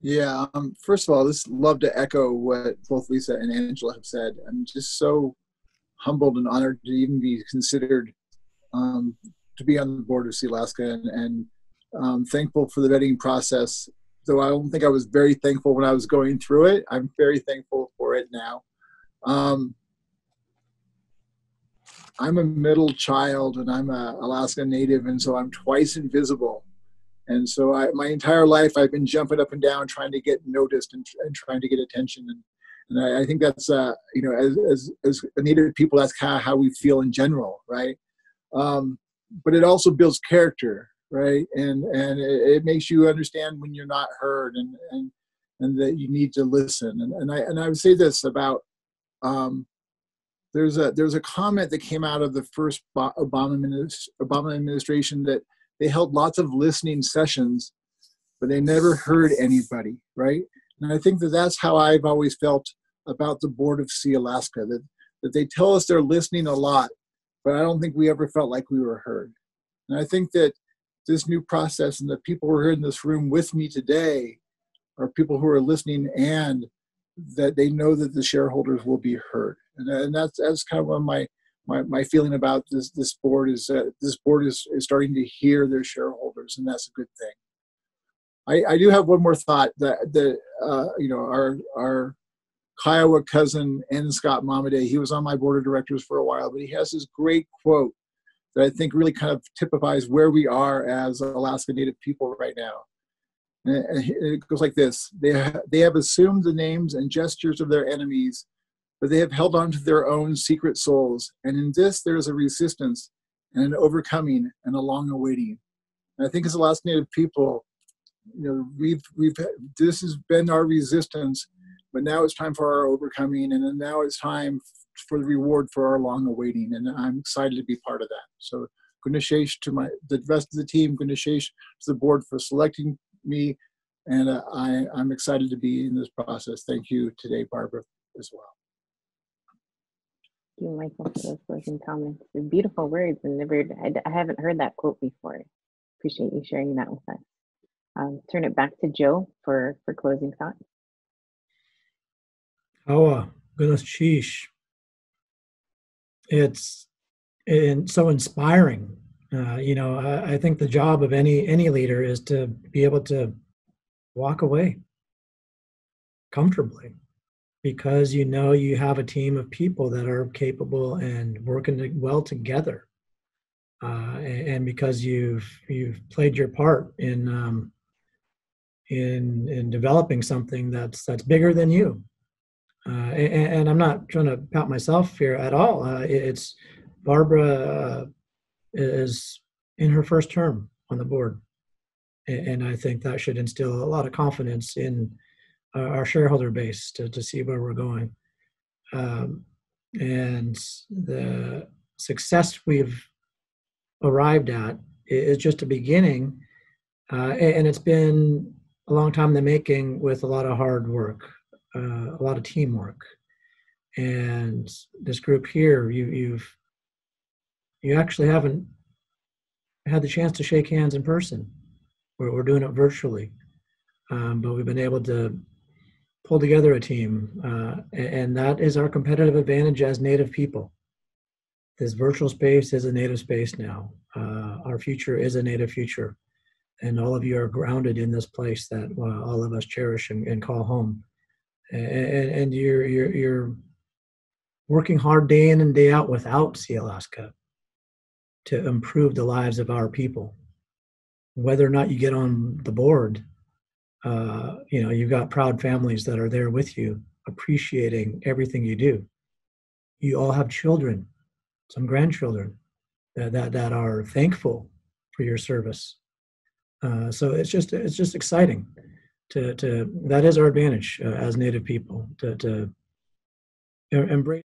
Yeah. Um, first of all, just love to echo what both Lisa and Angela have said. I'm just so humbled and honored to even be considered um, to be on the board of Sealaska and, and um, thankful for the vetting process. Though I don't think I was very thankful when I was going through it, I'm very thankful for it now. Um, I'm a middle child and I'm a Alaska native, and so I'm twice invisible. And so I, my entire life, I've been jumping up and down, trying to get noticed and, and trying to get attention. And, and I, I think that's, uh, you know, as, as, as Native people, that's kind of how we feel in general, right? Um, but it also builds character, right? And, and it, it, makes you understand when you're not heard and, and, and that you need to listen. And, and, I, and I would say this about, um, there's a, there's a comment that came out of the first Obama, Obama administration that they held lots of listening sessions, but they never heard anybody, right? And I think that that's how I've always felt about the board of Sealaska that that they tell us they're listening a lot, but I don't think we ever felt like we were heard. And I think that this new process and the people who are in this room with me today are people who are listening and that they know that the shareholders will be heard. And, and that's that's kind of one of my my, my feeling about this this board is that this board is, is starting to hear their shareholders, and that's a good thing. I, I do have one more thought that that uh, you know our our Kiowa cousin N. Scott Momaday, he was on my board of directors for a while, but he has this great quote that I think really kind of typifies where we are as Alaska Native people right now. And it goes like this: They ha- they have assumed the names and gestures of their enemies but they have held on to their own secret souls. And in this, there is a resistance and an overcoming and a long awaiting. And I think as Alaska Native people, you know, we've we've this has been our resistance, but now it's time for our overcoming, and now it's time for the reward for our long awaiting. And I'm excited to be part of that. So Gunalchéesh to my the rest of the team, Gunalchéesh to the board for selecting me, and uh, I I'm excited to be in this process. Thank you today, Barbara, as well you, Michael, for those closing comments. They're beautiful words, and never I, I haven't heard that quote before. Appreciate you sharing that with us. Um, turn it back to Joe for for closing thoughts. Goodness, sheesh. It's and so inspiring. Uh, you know, I, I think the job of any any leader is to be able to walk away comfortably because you know you have a team of people that are capable and working well together. Uh, and, because you've you've played your part in um, in in developing something that's that's bigger than you. Uh, and, and, I'm not trying to pat myself here at all. Uh, it's Barbara uh, is in her first term on the board. And I think that should instill a lot of confidence in uh, our shareholder base to, to see where we're going. Um, and the success we've arrived at is just a beginning. Uh, and it's been a long time in the making with a lot of hard work, uh, a lot of teamwork. and this group here, you, you've you actually haven't had the chance to shake hands in person. We're, we're doing it virtually, um, but we've been able to pull together a team, uh, and that is our competitive advantage as Native people. This virtual space is a Native space now. Uh, our future is a Native future, and all of you are grounded in this place that uh, all of us cherish and, and call home. And, and you're you're you're working hard day in and day out without Sealaska to improve the lives of our people. Whether or not you get on the board, uh, you know, you've got proud families that are there with you, appreciating everything you do. You all have children, some grandchildren that that, that are thankful for your service. Uh, so it's just it's just exciting to to that is our advantage uh, as Native people to to embrace.